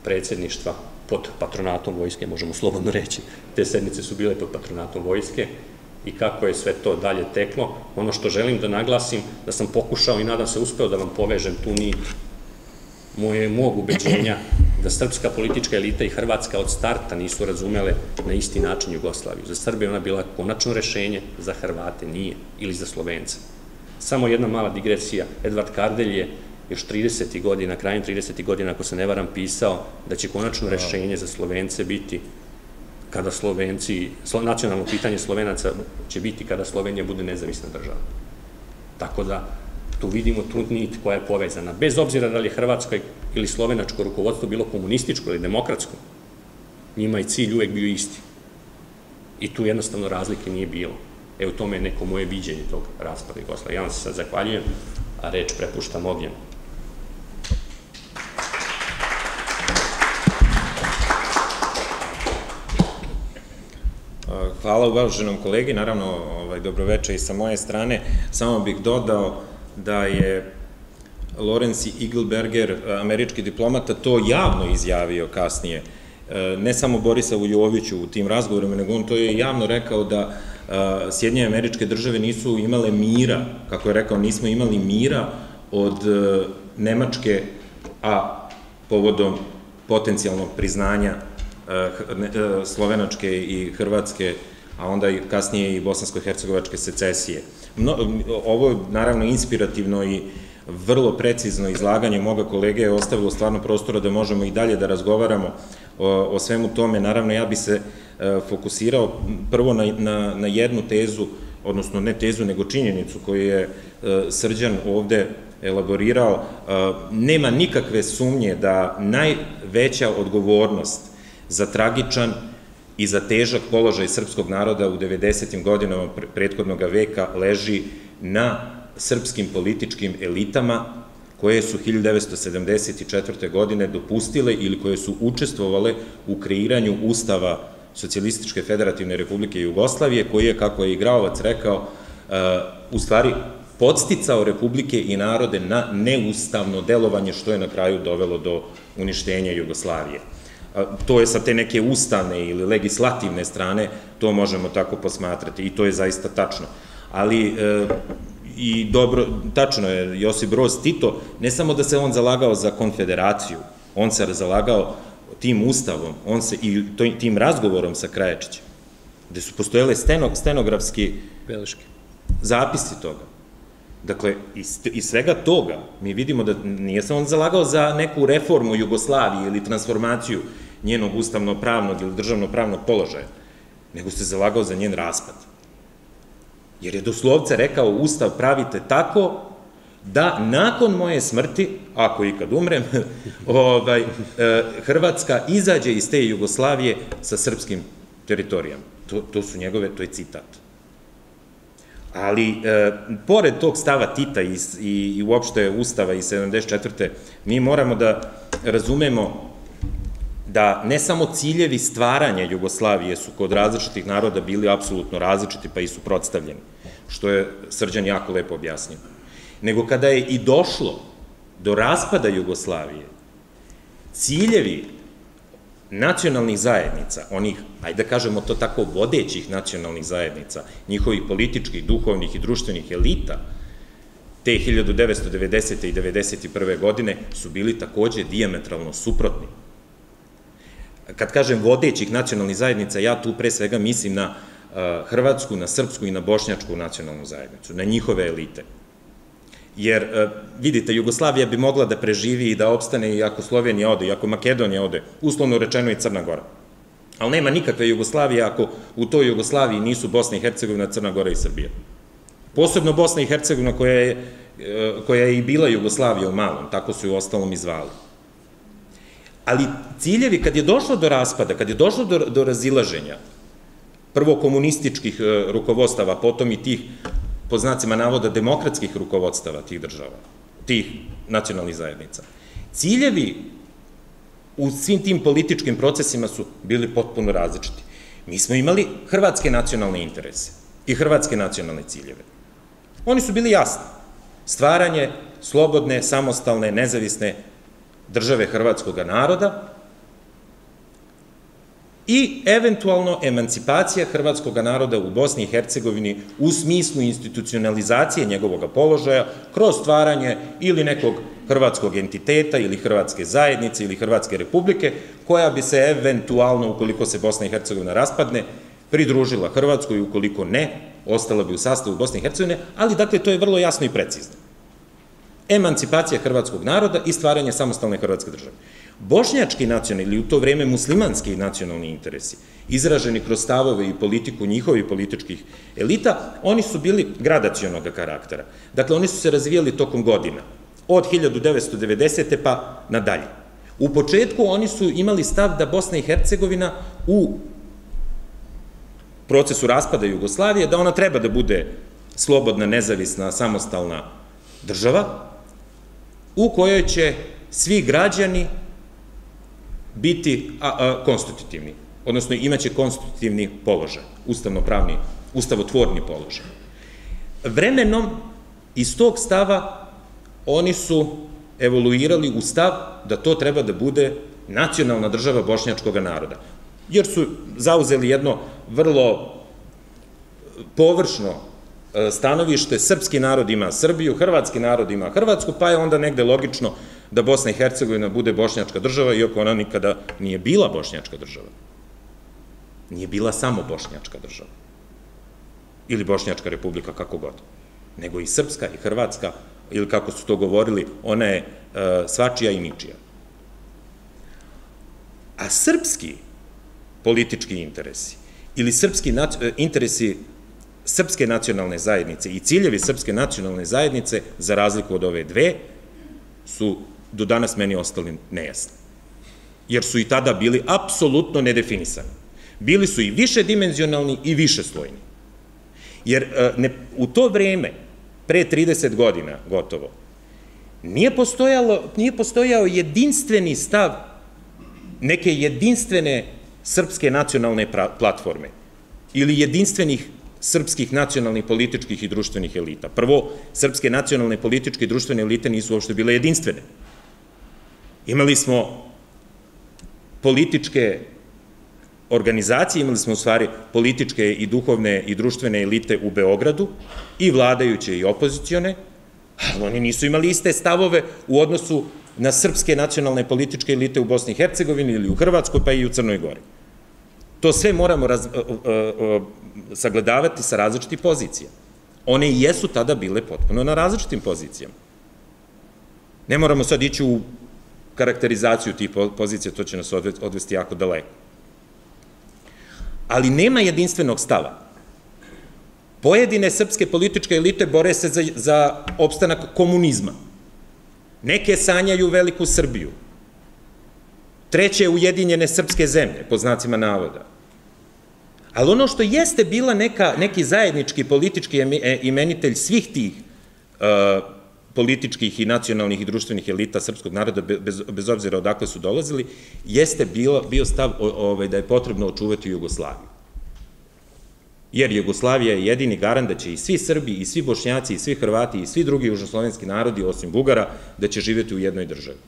predsedništva pod patronatom vojske, možemo slobodno reći. Te sednice su bile pod patronatom vojske i kako je sve to dalje teklo. Ono što želim da naglasim, da sam pokušao i nadam se uspeo da vam povežem tu nit moje, mog ubeđenja da srpska politička elita i Hrvatska od starta nisu razumele na isti način Jugoslaviju. Za Srbije ona bila konačno rešenje, za Hrvate nije, ili za Slovence. Samo jedna mala digresija. Edvard Kardelj je još 30. godina, krajem 30. godina, ako se ne varam, pisao da će konačno rešenje za Slovence biti kada Slovenci, nacionalno pitanje Slovenaca će biti kada Slovenija bude nezavisna država. Tako da, tu vidimo tu nit koja je povezana. Bez obzira da li je Hrvatsko ili slovenačko rukovodstvo bilo komunističko ili demokratsko, njima je cilj uvek bio isti. I tu jednostavno razlike nije bilo. Evo, tome je neko moje viđenje tog raspada Jugoslavije. Ja vam se sad zahvaljujem, a reč prepuštam Ognjenu. Hvala uvaženom kolegi, naravno ovaj, dobroveče i sa moje strane. Samo bih dodao da je Lorenzi Igelberger, američki diplomata, to javno izjavio kasnije, e, ne samo Borisa Ujoviću u tim razgovorima, nego on to je javno rekao da e, Sjedinje američke države nisu imale mira, kako je rekao, nismo imali mira od e, Nemačke, a povodom potencijalnog priznanja Slovenačke i Hrvatske, a onda i kasnije i bosansko-hercegovačke secesije. No, ovo je naravno inspirativno i vrlo precizno izlaganje moga kolege je ostavilo stvarno prostora da možemo i dalje da razgovaramo o, o svemu tome. Naravno, ja bi se e, fokusirao prvo na, na, na jednu tezu, odnosno ne tezu, nego činjenicu koju je e, Srđan ovde elaborirao. E, nema nikakve sumnje da najveća odgovornost za tragičan i za težak položaj srpskog naroda u 90. godinama prethodnog veka leži na srpskim političkim elitama koje su 1974. godine dopustile ili koje su učestvovale u kreiranju ustava Socialističke federativne republike Jugoslavije, koji je, kako je i Graovac rekao, uh, u stvari podsticao republike i narode na neustavno delovanje, što je na kraju dovelo do uništenja Jugoslavije to je sa te neke ustavne ili legislativne strane, to možemo tako posmatrati i to je zaista tačno. Ali e, i dobro, tačno je, Josip Broz Tito, ne samo da se on zalagao za konfederaciju, on se zalagao tim ustavom, on se i tim razgovorom sa Kraječićem, gde su postojale steno, stenografski Beleški. zapisi toga. Dakle, iz, iz svega toga mi vidimo da nije se on zalagao za neku reformu Jugoslavije ili transformaciju njenog ustavno-pravnog ili državno-pravnog položaja, nego se zalagao za njen raspad. Jer je doslovce rekao, Ustav pravite tako da nakon moje smrti, ako ikad umrem, <laughs> ovaj, e, Hrvatska izađe iz te Jugoslavije sa srpskim teritorijama. To, to su njegove, to je citat. Ali, e, pored tog stava Tita i, i, i uopšte Ustava iz 74. mi moramo da razumemo da ne samo ciljevi stvaranja Jugoslavije su kod različitih naroda bili apsolutno različiti pa i su protstavljeni, što je Srđan jako lepo objasnio, nego kada je i došlo do raspada Jugoslavije, ciljevi nacionalnih zajednica, onih, ajde da kažemo to tako, vodećih nacionalnih zajednica, njihovih političkih, duhovnih i društvenih elita, te 1990. i 1991. godine su bili takođe diametralno suprotni. Kad kažem vodećih nacionalnih zajednica, ja tu pre svega mislim na Hrvatsku, na Srpsku i na Bošnjačku nacionalnu zajednicu, na njihove elite. Jer, e, vidite, Jugoslavija bi mogla da preživi i da opstane i ako Slovenija ode, i ako Makedonija ode, uslovno rečeno i Crna Gora. Ali nema nikakve Jugoslavije ako u toj Jugoslaviji nisu Bosna i Hercegovina, Crna Gora i Srbija. Posebno Bosna i Hercegovina koja je, e, koja je i bila Jugoslavija u malom, tako su ju ostalom i zvali. Ali ciljevi, kad je došlo do raspada, kad je došlo do, do razilaženja, prvo komunističkih e, rukovostava, potom i tih po znacima navoda, demokratskih rukovodstava tih država, tih nacionalnih zajednica. Ciljevi u svim tim političkim procesima su bili potpuno različiti. Mi smo imali hrvatske nacionalne interese i hrvatske nacionalne ciljeve. Oni su bili jasni. Stvaranje slobodne, samostalne, nezavisne države hrvatskog naroda, i eventualno emancipacija hrvatskog naroda u Bosni i Hercegovini u smislu institucionalizacije njegovog položaja kroz stvaranje ili nekog hrvatskog entiteta ili hrvatske zajednice ili hrvatske republike koja bi se eventualno, ukoliko se Bosna i Hercegovina raspadne, pridružila Hrvatskoj, ukoliko ne, ostala bi u sastavu Bosne i Hercegovine, ali dakle to je vrlo jasno i precizno. Emancipacija hrvatskog naroda i stvaranje samostalne hrvatske države. Bošnjački nacionalni ili u to vreme muslimanski nacionalni interesi, izraženi kroz stavove i politiku njihovih političkih elita, oni su bili gradacijonog karaktera. Dakle, oni su se razvijali tokom godina, od 1990. pa nadalje. U početku oni su imali stav da Bosna i Hercegovina u procesu raspada Jugoslavije, da ona treba da bude slobodna, nezavisna, samostalna država, u kojoj će svi građani biti a, a, konstitutivni, odnosno imaće konstitutivni položaj, ustavno-pravni, ustavotvorni položaj. Vremenom iz tog stava oni su evoluirali u stav da to treba da bude nacionalna država bošnjačkog naroda, jer su zauzeli jedno vrlo površno e, stanovište, srpski narod ima Srbiju, hrvatski narod ima Hrvatsku, pa je onda negde logično da Bosna i Hercegovina bude bošnjačka država, iako ona nikada nije bila bošnjačka država. Nije bila samo bošnjačka država. Ili bošnjačka republika, kako god. Nego i srpska i hrvatska, ili kako su to govorili, ona je uh, svačija i ničija. A srpski politički interesi ili srpski e, interesi srpske nacionalne zajednice i ciljevi srpske nacionalne zajednice, za razliku od ove dve, su do danas meni ostali nejasni. Jer su i tada bili apsolutno nedefinisani. Bili su i više dimenzionalni i više slojni. Jer e, ne, u to vreme, pre 30 godina gotovo, nije, nije postojao jedinstveni stav neke jedinstvene srpske nacionalne platforme ili jedinstvenih srpskih nacionalnih političkih i društvenih elita. Prvo, srpske nacionalne političke i društvene elite nisu uopšte bile jedinstvene. Imali smo političke organizacije, imali smo u stvari političke i duhovne i društvene elite u Beogradu, i vladajuće i opozicione, ali oni nisu imali iste stavove u odnosu na srpske nacionalne političke elite u Bosni i Hercegovini ili u Hrvatskoj, pa i u Crnoj Gori. To sve moramo sagledavati sa različitih pozicija. One i jesu tada bile potpuno na različitim pozicijama. Ne moramo sad ići u karakterizaciju tih pozicija, to će nas odvesti jako daleko. Ali nema jedinstvenog stava. Pojedine srpske političke elite bore se za, za opstanak komunizma. Neke sanjaju veliku Srbiju. Treće ujedinjene srpske zemlje, po znacima navoda. Ali ono što jeste bila neka, neki zajednički politički e, imenitelj svih tih uh, političkih i nacionalnih i društvenih elita srpskog naroda, bez, obzira odakle su dolazili, jeste bilo, bio stav ovaj, da je potrebno očuvati Jugoslaviju. Jer Jugoslavija je jedini garant da će i svi Srbi, i svi Bošnjaci, i svi Hrvati, i svi drugi južnoslovenski narodi, osim Bugara, da će živjeti u jednoj državi.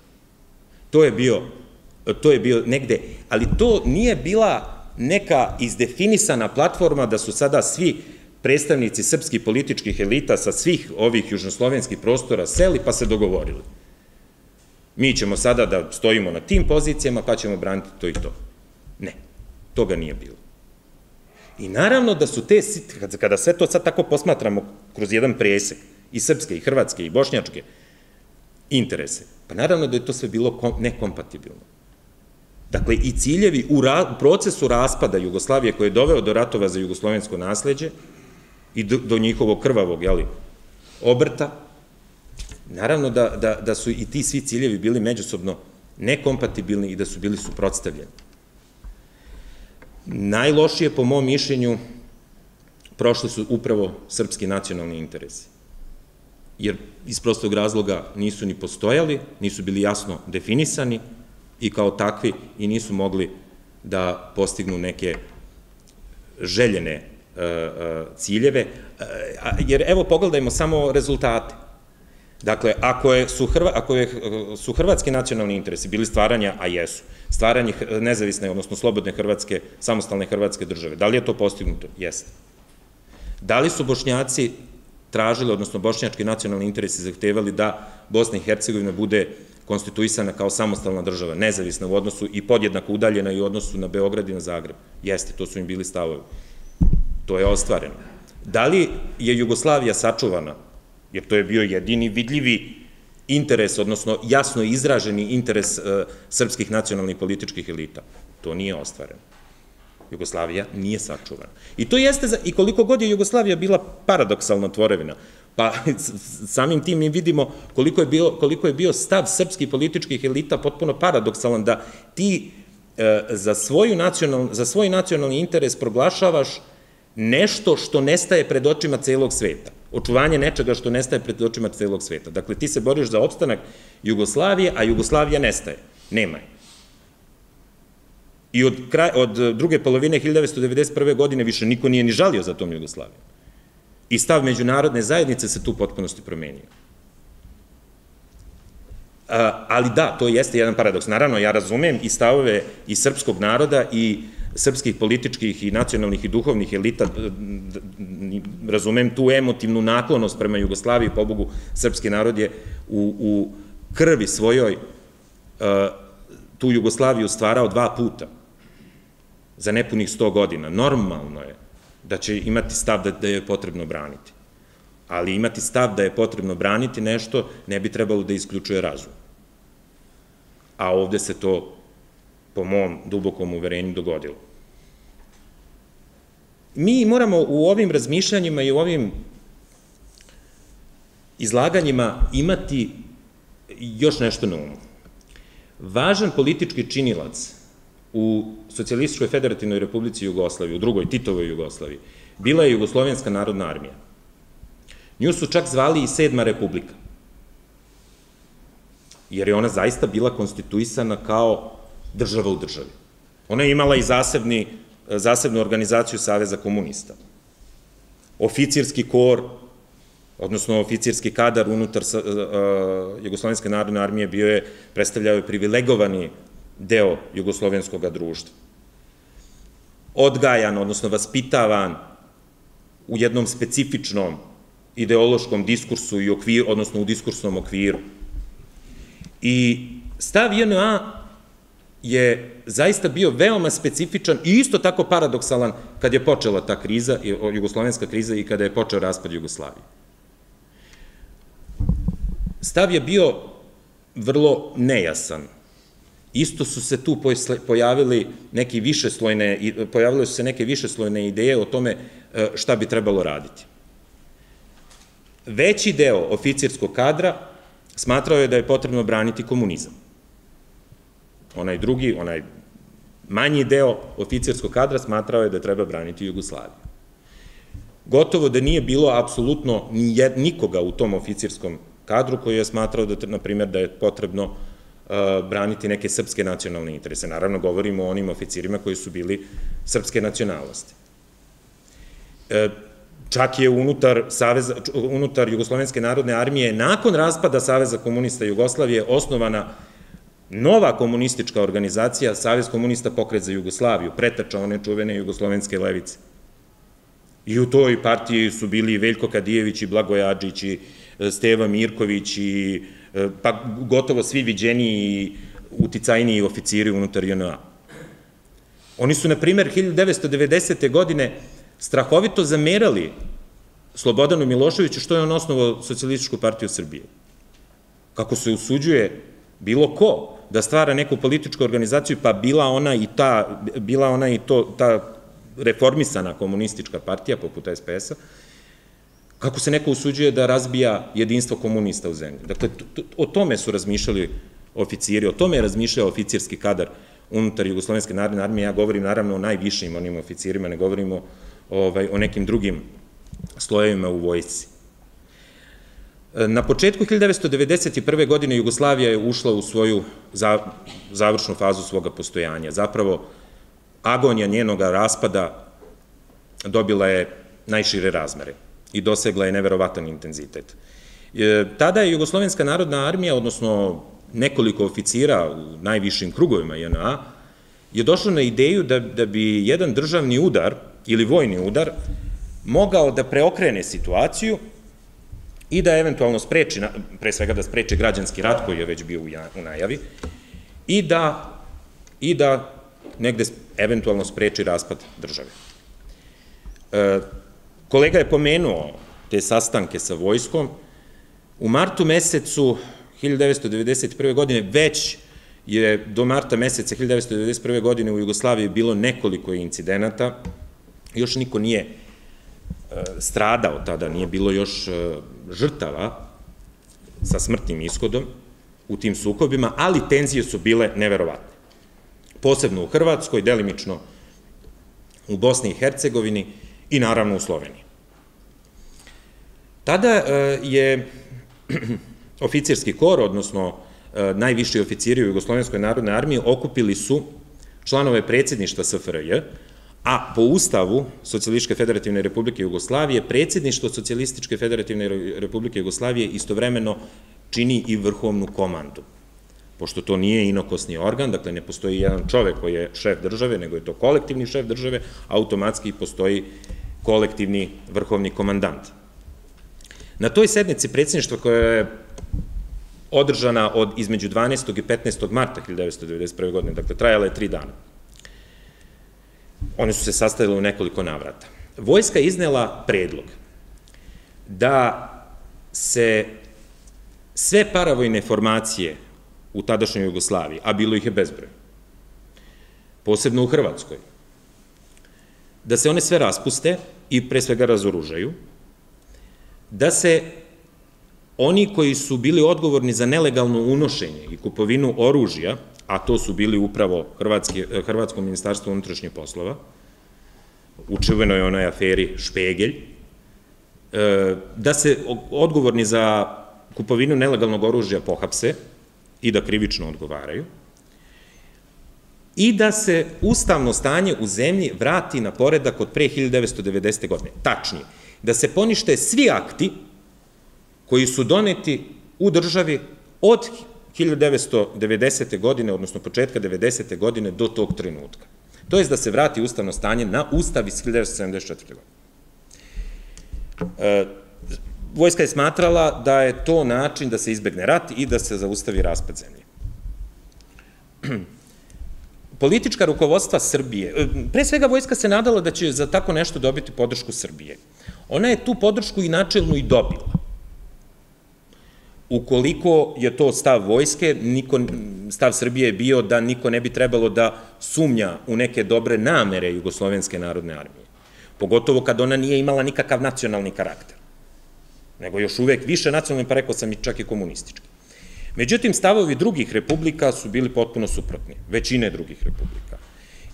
To je bio, to je bio negde, ali to nije bila neka izdefinisana platforma da su sada svi predstavnici srpskih političkih elita sa svih ovih južnoslovenskih prostora seli pa se dogovorili. Mi ćemo sada da stojimo na tim pozicijama pa ćemo braniti to i to. Ne, toga nije bilo. I naravno da su te, kada sve to sad tako posmatramo kroz jedan presek, i srpske, i hrvatske, i bošnjačke interese, pa naravno da je to sve bilo nekompatibilno. Dakle, i ciljevi u, procesu raspada Jugoslavije koje je doveo do ratova za jugoslovensko nasledđe i do, do njihovog krvavog, jeli, obrta, naravno da, da, da su i ti svi ciljevi bili međusobno nekompatibilni i da su bili suprotstavljeni. Najlošije, po mom mišljenju, prošli su upravo srpski nacionalni interesi. Jer iz prostog razloga nisu ni postojali, nisu bili jasno definisani, i kao takvi i nisu mogli da postignu neke željene ciljeve, e, jer evo pogledajmo samo rezultate. Dakle, ako, je, su, ako je, su hrvatski nacionalni interesi bili stvaranja, a jesu, stvaranje nezavisne, odnosno slobodne hrvatske, samostalne hrvatske države, da li je to postignuto? Jeste. Da li su bošnjaci tražili, odnosno bošnjački nacionalni interesi zahtevali da Bosna i Hercegovina bude konstituisana kao samostalna država, nezavisna u odnosu i podjednako udaljena i u odnosu na Beograd i na Zagreb. Jeste, to su im bili stavovi. To je ostvareno. Da li je Jugoslavija sačuvana, jer to je bio jedini vidljivi interes, odnosno jasno izraženi interes uh, srpskih nacionalnih političkih elita? To nije ostvareno. Jugoslavija nije sačuvana. I to jeste, i koliko god je Jugoslavija bila paradoksalna tvorevina, Pa samim tim mi vidimo koliko je bio, koliko je bio stav srpskih političkih elita potpuno paradoksalan da ti e, za, svoju nacional, za svoj nacionalni interes proglašavaš nešto što nestaje pred očima celog sveta. Očuvanje nečega što nestaje pred očima celog sveta. Dakle, ti se boriš za opstanak Jugoslavije, a Jugoslavija nestaje. Nema je. I od, kraj, od druge polovine 1991. godine više niko nije ni žalio za tom Jugoslavijom. I stav međunarodne zajednice se tu potpunosti promenio. Ali da, to jeste jedan paradoks. Naravno, ja razumem i stavove i srpskog naroda i srpskih političkih i nacionalnih i duhovnih elita, razumem tu emotivnu naklonost prema Jugoslaviji, pobogu, srpski narod je u, u krvi svojoj tu Jugoslaviju stvarao dva puta za nepunih sto godina. Normalno je da će imati stav da, da je potrebno braniti. Ali imati stav da je potrebno braniti nešto ne bi trebalo da isključuje razum. A ovde se to, po mom dubokom uverenju, dogodilo. Mi moramo u ovim razmišljanjima i u ovim izlaganjima imati još nešto na umu. Važan politički činilac u Socialističkoj federativnoj republici Jugoslaviji, u drugoj Titovoj Jugoslaviji, bila je Jugoslovenska narodna armija. Nju su čak zvali i Sedma republika. Jer je ona zaista bila konstituisana kao država u državi. Ona je imala i zasebni, zasebnu organizaciju Saveza komunista. Oficirski kor, odnosno oficirski kadar unutar Jugoslovenske narodne armije bio je, predstavljao je privilegovani deo jugoslovenskog društva. Odgajan, odnosno vaspitavan u jednom specifičnom ideološkom diskursu i okviru, odnosno u diskursnom okviru. I stav JNA je zaista bio veoma specifičan i isto tako paradoksalan kad je počela ta kriza, jugoslovenska kriza i kada je počeo raspad Jugoslavije. Stav je bio vrlo nejasan. Isto su se tu pojavili neki višeslojne, pojavile su se neke višeslojne ideje o tome e, šta bi trebalo raditi. Veći deo oficirskog kadra smatrao je da je potrebno braniti komunizam. Onaj drugi, onaj manji deo oficirskog kadra smatrao je da treba braniti Jugoslaviju. Gotovo da nije bilo apsolutno nikoga u tom oficirskom kadru koji je smatrao da, na primjer, da je potrebno uh, braniti neke srpske nacionalne interese. Naravno, govorimo o onim oficirima koji su bili srpske nacionalnosti. E, čak je unutar, Saveza, unutar Jugoslovenske narodne armije nakon raspada Saveza komunista Jugoslavije osnovana nova komunistička organizacija, Savez komunista pokret za Jugoslaviju, pretača one čuvene jugoslovenske levice. I u toj partiji su bili Veljko Kadijević i Blagoje Adžić i e, Steva Mirković i e, pa gotovo svi viđeni i uticajniji oficiri unutar JNA. Oni su, na primer, 1990. godine strahovito zamerali Slobodanu Miloševiću što je on osnovao Socialističku partiju Srbije. Kako se usuđuje bilo ko da stvara neku političku organizaciju, pa bila ona i ta, bila ona i to, ta reformisana komunistička partija, poput SPS-a, kako se neko usuđuje da razbija jedinstvo komunista u zemlji. Dakle, o tome su razmišljali oficiri, o tome je razmišljao oficirski kadar unutar Jugoslovenske narodne armije, ja govorim naravno o najvišim onim oficirima, ne govorimo ovaj, o nekim drugim slojevima u vojsci. Na početku 1991. godine Jugoslavija je ušla u svoju završnu fazu svoga postojanja. Zapravo, agonija njenog raspada dobila je najšire razmere i dosegla je neverovatan intenzitet. E, tada je Jugoslovenska narodna armija, odnosno nekoliko oficira u najvišim krugovima JNA, je došlo na ideju da, da bi jedan državni udar ili vojni udar mogao da preokrene situaciju i da eventualno spreči, pre svega da spreči građanski rat koji je već bio u najavi i da, i da negde eventualno spreči raspad države. E, kolega je pomenuo te sastanke sa vojskom. U martu mesecu 1991. godine već je do marta meseca 1991. godine u Jugoslaviji bilo nekoliko incidenata, još niko nije stradao tada, nije bilo još e, žrtava sa smrtnim ishodom u tim sukobima, ali tenzije su bile neverovatne. Posebno u Hrvatskoj, delimično u Bosni i Hercegovini i naravno u Sloveniji. Tada e, je <clears throat> oficirski kor, odnosno e, najviši oficiri u Jugoslovenskoj narodnoj armiji okupili su članove predsjedništva SFRJ, a po ustavu Socijalističke federativne republike Jugoslavije, predsjedništvo Socijalističke federativne republike Jugoslavije istovremeno čini i vrhovnu komandu. Pošto to nije inokosni organ, dakle ne postoji jedan čovek koji je šef države, nego je to kolektivni šef države, automatski postoji kolektivni vrhovni komandant. Na toj sednici predsjedništva koja je održana od između 12. i 15. marta 1991. godine, dakle trajala je tri dana, One su se sastavile u nekoliko navrata. Vojska je iznela predlog da se sve paravojne formacije u tadašnjoj Jugoslaviji, a bilo ih je bezbroj, posebno u Hrvatskoj, da se one sve raspuste i pre svega razoružaju, da se oni koji su bili odgovorni za nelegalno unošenje i kupovinu oružja, a to su bili upravo Hrvatski, Hrvatsko ministarstvo unutrašnjih poslova, u čuvenoj onoj aferi Špegelj, e, da se odgovorni za kupovinu nelegalnog oružja pohapse i da krivično odgovaraju, i da se ustavno stanje u zemlji vrati na poredak od pre 1990. godine. Tačnije, da se ponište svi akti koji su doneti u državi od 1990. godine, odnosno početka 90. godine do tog trenutka. To je da se vrati ustavno stanje na ustav iz 1974. godine. E, vojska je smatrala da je to način da se izbegne rat i da se zaustavi raspad zemlje. <clears throat> politička rukovodstva Srbije, e, pre svega vojska se nadala da će za tako nešto dobiti podršku Srbije. Ona je tu podršku i načelnu i dobila. Ukoliko je to stav vojske, niko, stav Srbije je bio da niko ne bi trebalo da sumnja u neke dobre namere Jugoslovenske narodne armije. Pogotovo kad ona nije imala nikakav nacionalni karakter. Nego još uvek više nacionalni, pa rekao sam i čak i komunistički. Međutim, stavovi drugih republika su bili potpuno suprotni, većine drugih republika.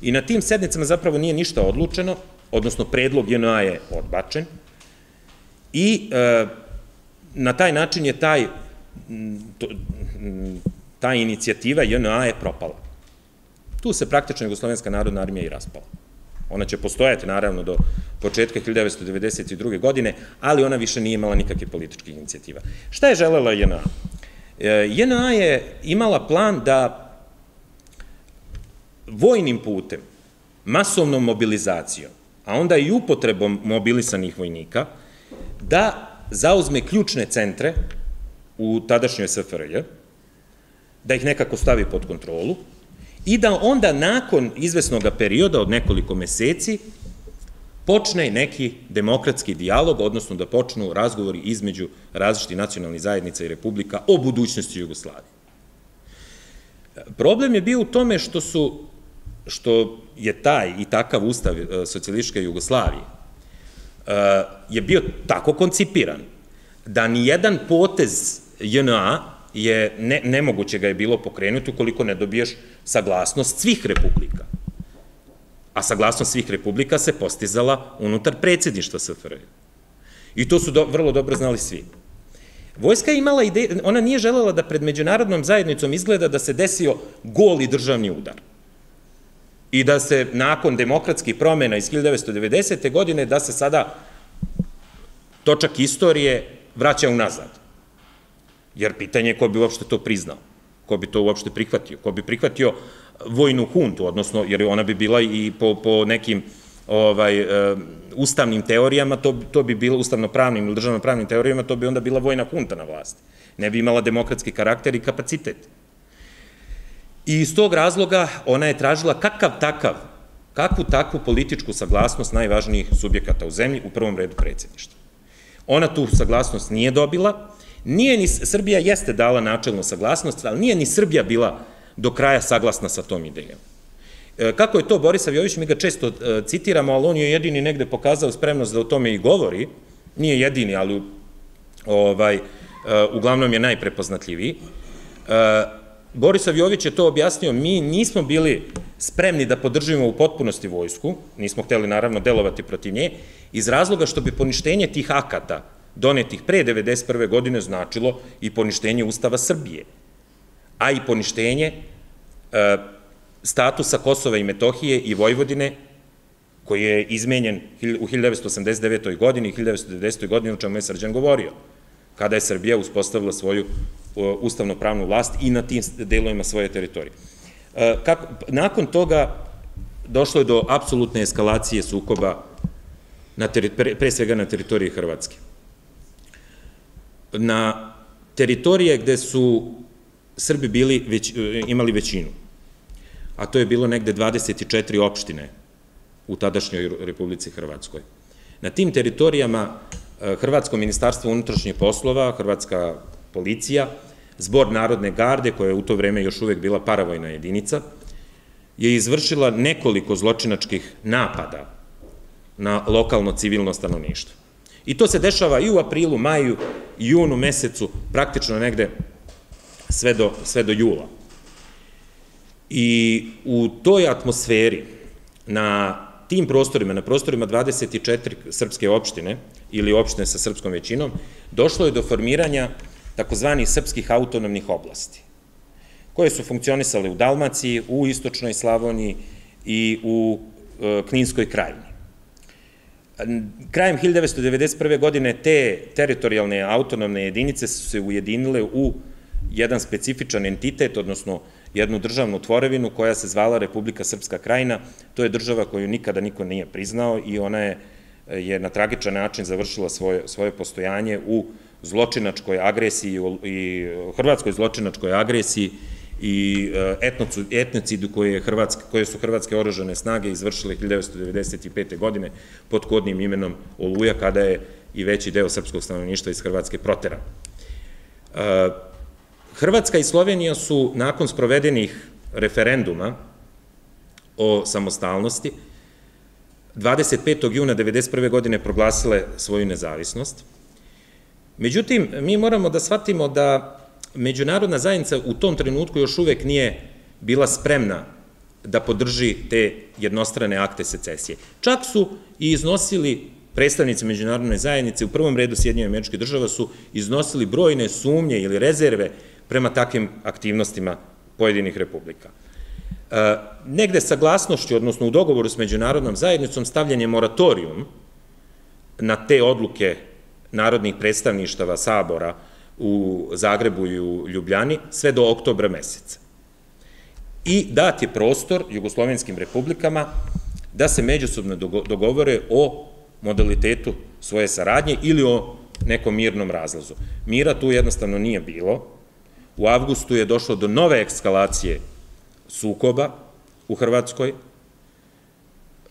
I na tim sednicama zapravo nije ništa odlučeno, odnosno predlog JNA je odbačen i e, na taj način je taj, ta inicijativa JNA je propala. Tu se praktično Jugoslovenska narodna armija i raspala. Ona će postojati, naravno, do početka 1992. godine, ali ona više nije imala nikakve političke inicijativa. Šta je želela JNA? E, JNA je imala plan da vojnim putem, masovnom mobilizacijom, a onda i upotrebom mobilisanih vojnika, da zauzme ključne centre u tadašnjoj SFRJ, da ih nekako stavi pod kontrolu i da onda nakon izvesnog perioda od nekoliko meseci počne neki demokratski dijalog, odnosno da počnu razgovori između različitih nacionalnih zajednica i republika o budućnosti Jugoslavije. Problem je bio u tome što su što je taj i takav ustav e, socijalističke Jugoslavije je bio tako koncipiran da ni jedan potez JNA je ne, nemoguće ga je bilo pokrenuti ukoliko ne dobiješ saglasnost svih republika a saglasnost svih republika se postizala unutar predsjedništva SFRJ. I to su do, vrlo dobro znali svi. Vojska je imala ideju, ona nije želela da pred međunarodnom zajednicom izgleda da se desio goli državni udar. I da se nakon demokratskih promjena iz 1990. godine, da se sada točak istorije vraća unazad. Jer pitanje je ko bi uopšte to priznao, ko bi to uopšte prihvatio, ko bi prihvatio vojnu huntu, odnosno, jer ona bi bila i po, po nekim ovaj, uh, ustavnim teorijama, to, to bi bilo ustavno-pravnim ili državno-pravnim teorijama, to bi onda bila vojna hunta na vlasti. Ne bi imala demokratski karakter i kapacitet. I iz tog razloga ona je tražila kakav takav, kakvu takvu političku saglasnost najvažnijih subjekata u zemlji, u prvom redu predsjedništva. Ona tu saglasnost nije dobila, nije ni, Srbija jeste dala načelnu saglasnost, ali nije ni Srbija bila do kraja saglasna sa tom idejom. E, kako je to Borisav Jović, mi ga često e, citiramo, ali on je jedini negde pokazao spremnost da o tome i govori, nije jedini, ali ovaj, e, uglavnom je najprepoznatljiviji. Borisav Jović je to objasnio, mi nismo bili spremni da podržimo u potpunosti vojsku, nismo hteli naravno delovati protiv nje, iz razloga što bi poništenje tih akata donetih pre 1991. godine značilo i poništenje Ustava Srbije a i poništenje e, statusa Kosova i Metohije i Vojvodine, koji je izmenjen u 1989. godini i 1990. godini, o čemu je Srđan govorio, kada je Srbija uspostavila svoju ustavno-pravnu vlast i na tim delovima svoje teritorije. E, kako, nakon toga došlo je do apsolutne eskalacije sukoba na pre, pre svega na teritoriji Hrvatske. Na teritorije gde su Srbi bili već, e, imali većinu, a to je bilo negde 24 opštine u tadašnjoj Republici Hrvatskoj. Na tim teritorijama Hrvatsko ministarstvo unutrašnjih poslova, Hrvatska policija, Zbor Narodne garde, koja je u to vreme još uvek bila paravojna jedinica, je izvršila nekoliko zločinačkih napada na lokalno civilno stanovništvo. I to se dešava i u aprilu, maju, junu mesecu, praktično negde sve do, sve do jula. I u toj atmosferi, na tim prostorima, na prostorima 24 srpske opštine ili opštine sa srpskom većinom, došlo je do formiranja takozvanih srpskih autonomnih oblasti, koje su funkcionisale u Dalmaciji, u Istočnoj Slavoniji i u e, Kninskoj krajini. Krajem 1991. godine te teritorijalne autonomne jedinice su se ujedinile u jedan specifičan entitet, odnosno jednu državnu tvorevinu koja se zvala Republika Srpska krajina. To je država koju nikada niko nije priznao i ona je, je na tragičan način završila svoje, svoje postojanje u zločinačkoj agresiji i hrvatskoj zločinačkoj agresiji i e, etnocidu koje, koje su hrvatske oružane snage izvršile 1995. godine pod kodnim imenom Oluja, kada je i veći deo srpskog stanovništva iz Hrvatske protera. E, Hrvatska i Slovenija su nakon sprovedenih referenduma o samostalnosti 25. juna 1991. godine proglasile svoju nezavisnost. Međutim, mi moramo da shvatimo da međunarodna zajednica u tom trenutku još uvek nije bila spremna da podrži te jednostrane akte secesije. Čak su i iznosili predstavnici međunarodne zajednice, u prvom redu Sjedinjene američke država su iznosili brojne sumnje ili rezerve prema takvim aktivnostima pojedinih republika. E, negde saglasnošću, odnosno u dogovoru s međunarodnom zajednicom, stavljen je moratorijum na te odluke narodnih predstavništava Sabora u Zagrebu i u Ljubljani sve do oktobra meseca. I dat je prostor jugoslovenskim republikama da se međusobno dogovore o modalitetu svoje saradnje ili o nekom mirnom razlazu. Mira tu jednostavno nije bilo. U avgustu je došlo do nove ekskalacije sukoba u Hrvatskoj.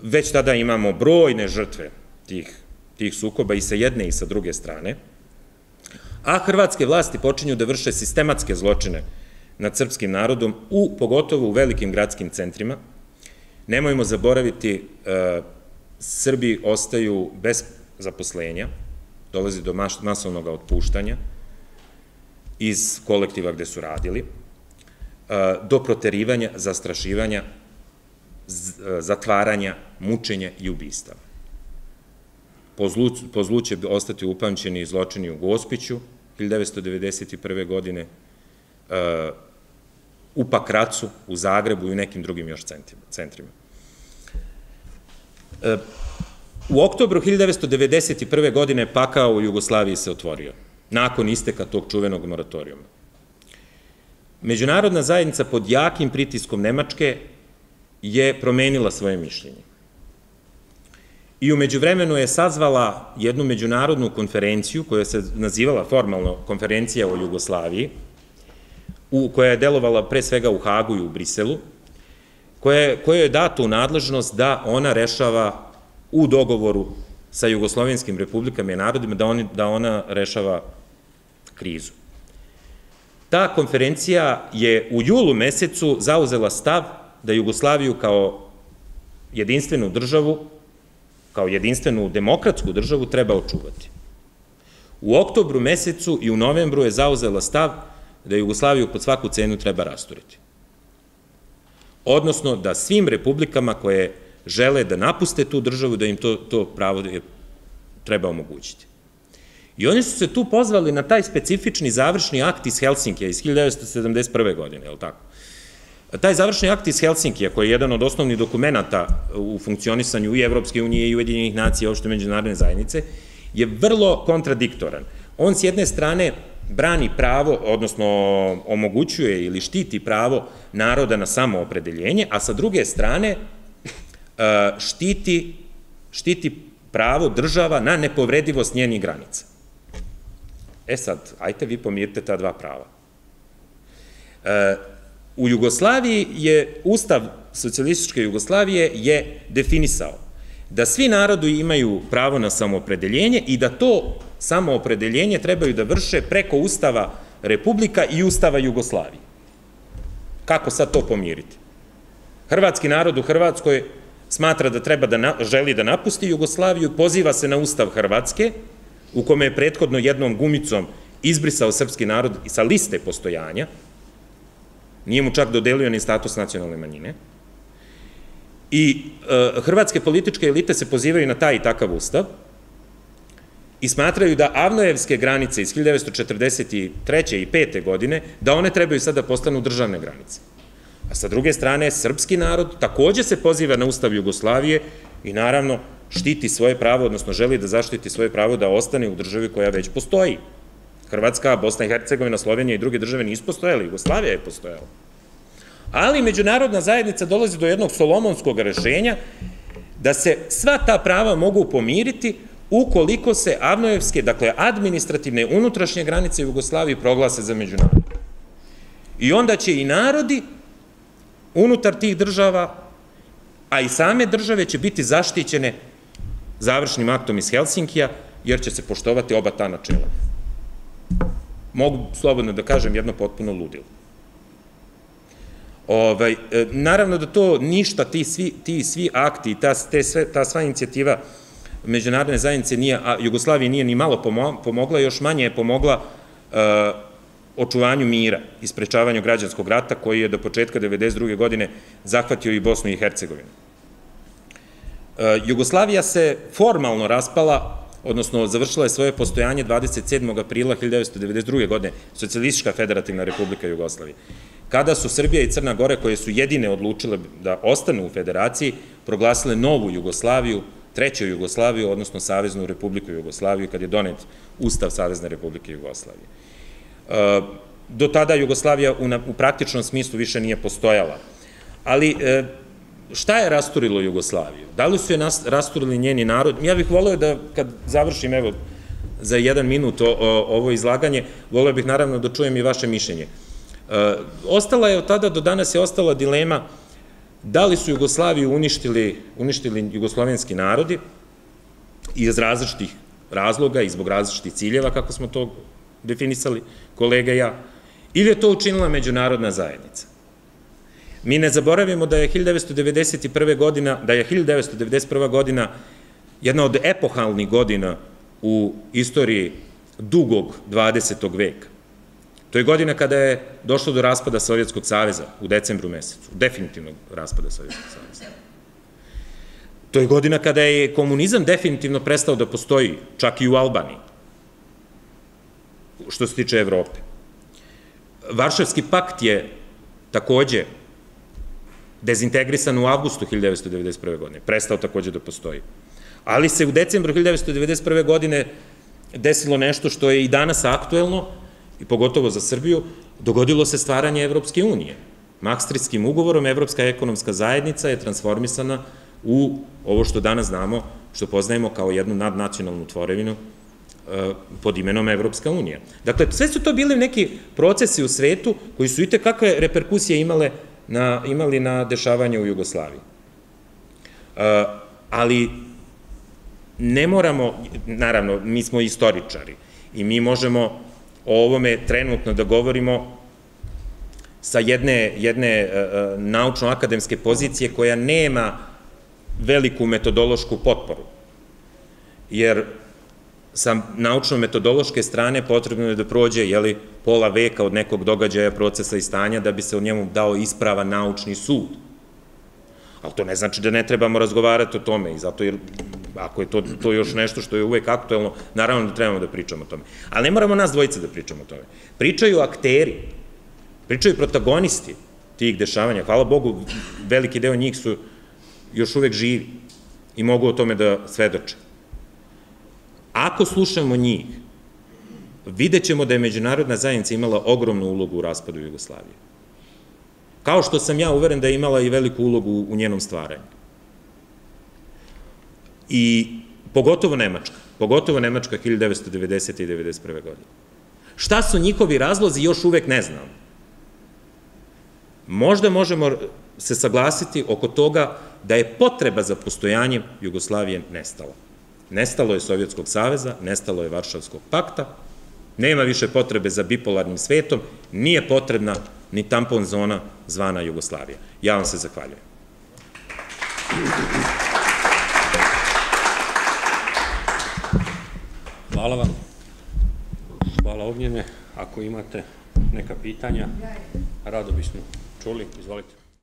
Već tada imamo brojne žrtve tih, tih sukoba i sa jedne i sa druge strane a hrvatske vlasti počinju da vrše sistematske zločine nad srpskim narodom, u, pogotovo u velikim gradskim centrima. Nemojmo zaboraviti, e, Srbi ostaju bez zaposlenja, dolazi do masovnog otpuštanja iz kolektiva gde su radili, do proterivanja, zastrašivanja, e, zatvaranja, mučenja i ubistava. Po zlu, po zlu će ostati upamćeni zločini u Gospiću, 1991. godine, u Pakracu, u Zagrebu i u nekim drugim još centrima. Uh, u oktobru 1991. godine pakao u Jugoslaviji se otvorio, nakon isteka tog čuvenog moratorijuma. Međunarodna zajednica pod jakim pritiskom Nemačke je promenila svoje mišljenje i umeđu vremenu je sazvala jednu međunarodnu konferenciju koja se nazivala formalno konferencija o Jugoslaviji, u, koja je delovala pre svega u Hagu i u Briselu, koja, je dato u nadležnost da ona rešava u dogovoru sa jugoslovenskim republikama i narodima, da, oni, da ona rešava krizu. Ta konferencija je u julu mesecu zauzela stav da Jugoslaviju kao jedinstvenu državu kao jedinstvenu demokratsku državu treba očuvati. U oktobru mesecu i u novembru je zauzela stav da Jugoslaviju pod svaku cenu treba rasturiti. Odnosno da svim republikama koje žele da napuste tu državu, da im to, to pravo treba omogućiti. I oni su se tu pozvali na taj specifični završni akt iz Helsinkija iz 1971. godine, je li tako? Taj završni akt iz Helsinkija, koji je jedan od osnovnih dokumenta u funkcionisanju i Evropske unije i Ujedinjenih nacija opšte međunarodne zajednice, je vrlo kontradiktoran. On s jedne strane brani pravo, odnosno omogućuje ili štiti pravo naroda na samoopredeljenje, a sa druge strane e, štiti, štiti pravo država na nepovredivost njenih granica. E sad, ajte vi pomirite ta dva prava. E, U Jugoslaviji je, Ustav socijalističke Jugoslavije je definisao da svi narodi imaju pravo na samoopredeljenje i da to samoopredeljenje trebaju da vrše preko Ustava Republika i Ustava Jugoslavije. Kako sad to pomiriti? Hrvatski narod u Hrvatskoj smatra da treba da na, želi da napusti Jugoslaviju, poziva se na Ustav Hrvatske, u kome je prethodno jednom gumicom izbrisao srpski narod sa liste postojanja, Nije mu čak dodelio ni status nacionalne manjine. I e, hrvatske političke elite se pozivaju na taj i takav ustav i smatraju da Avnojevske granice iz 1943. i 5. godine, da one trebaju sada da postanu državne granice. A sa druge strane, srpski narod takođe se poziva na ustav Jugoslavije i naravno štiti svoje pravo, odnosno želi da zaštiti svoje pravo da ostane u državi koja već postoji. Hrvatska, Bosna i Hercegovina, Slovenija i druge države nisu postojale, Jugoslavija je postojala. Ali međunarodna zajednica dolazi do jednog solomonskog rešenja da se sva ta prava mogu pomiriti ukoliko se Avnojevske, dakle administrativne unutrašnje granice Jugoslavije proglase za međunarodne. I onda će i narodi unutar tih država, a i same države će biti zaštićene završnim aktom iz Helsinkija, jer će se poštovati oba ta načela. Mogu slobodno da kažem jedno potpuno ludilo. Ovaj, e, naravno da to ništa, ti svi, ti svi akti, ta, te sve, ta sva inicijativa međunarodne zajednice nije, a Jugoslavije nije ni malo pomogla, još manje je pomogla uh, očuvanju mira i sprečavanju građanskog rata koji je do početka 1992. godine zahvatio i Bosnu i Hercegovinu. Uh, Jugoslavija se formalno raspala, odnosno završila je svoje postojanje 27. aprila 1992. godine, Socialistička federativna republika Jugoslavije kada su Srbija i Crna Gore, koje su jedine odlučile da ostanu u federaciji, proglasile novu Jugoslaviju, treću Jugoslaviju, odnosno Saveznu republiku Jugoslaviju, kad je donet Ustav Savezne republike Jugoslavije. E, do tada Jugoslavija u praktičnom smislu više nije postojala. Ali e, šta je rasturilo Jugoslaviju? Da li su je rasturili njeni narod? Ja bih voleo da, kad završim, evo, za jedan minut ovo izlaganje, voleo bih naravno da čujem i vaše mišljenje. E, ostala je od tada do danas je ostala dilema da li su Jugoslaviju uništili, uništili jugoslovenski narodi iz različitih razloga i zbog različitih ciljeva, kako smo to definisali kolega ja, ili je to učinila međunarodna zajednica. Mi ne zaboravimo da je 1991. godina, da je 1991. godina jedna od epohalnih godina u istoriji dugog 20. veka. To je godina kada je došlo do raspada Sovjetskog saveza u decembru mesecu, definitivnog raspada Sovjetskog saveza. To je godina kada je komunizam definitivno prestao da postoji, čak i u Albaniji, što se tiče Evrope. Varšavski pakt je takođe dezintegrisan u avgustu 1991. godine, prestao takođe da postoji. Ali se u decembru 1991. godine desilo nešto što je i danas aktuelno, i pogotovo za Srbiju, dogodilo se stvaranje Evropske unije. Makstritskim ugovorom Evropska ekonomska zajednica je transformisana u ovo što danas znamo, što poznajemo kao jednu nadnacionalnu tvorevinu e, pod imenom Evropska unija. Dakle, sve su to bili neki procesi u svetu koji su i kakve reperkusije imale na, imali na dešavanje u Jugoslaviji. E, ali ne moramo, naravno, mi smo istoričari i mi možemo o ovome trenutno da govorimo sa jedne, jedne e, e, naučno-akademske pozicije koja nema veliku metodološku potporu. Jer sa naučno-metodološke strane potrebno je da prođe jeli, pola veka od nekog događaja, procesa i stanja da bi se o njemu dao isprava naučni sud. Ali to ne znači da ne trebamo razgovarati o tome i zato jer ako je to, to još nešto što je uvek aktuelno, naravno da trebamo da pričamo o tome. Ali ne moramo nas dvojice da pričamo o tome. Pričaju akteri, pričaju protagonisti tih dešavanja. Hvala Bogu, veliki deo njih su još uvek živi i mogu o tome da svedoče. Ako slušamo njih, vidjet ćemo da je međunarodna zajednica imala ogromnu ulogu u raspadu Jugoslavije. Kao što sam ja uveren da je imala i veliku ulogu u njenom stvaranju. I pogotovo Nemačka, pogotovo Nemačka 1990. i 1991. godine. Šta su njihovi razlozi, još uvek ne znam. Možda možemo se saglasiti oko toga da je potreba za postojanje Jugoslavije nestala. Nestalo je Sovjetskog saveza, nestalo je Varšavskog pakta, nema više potrebe za bipolarnim svetom, nije potrebna ni tampon zona zvana Jugoslavija. Ja vam se zahvaljujem. Hvala vam. Hvala Ognjene. Ako imate neka pitanja, rado bismo čuli. Izvolite.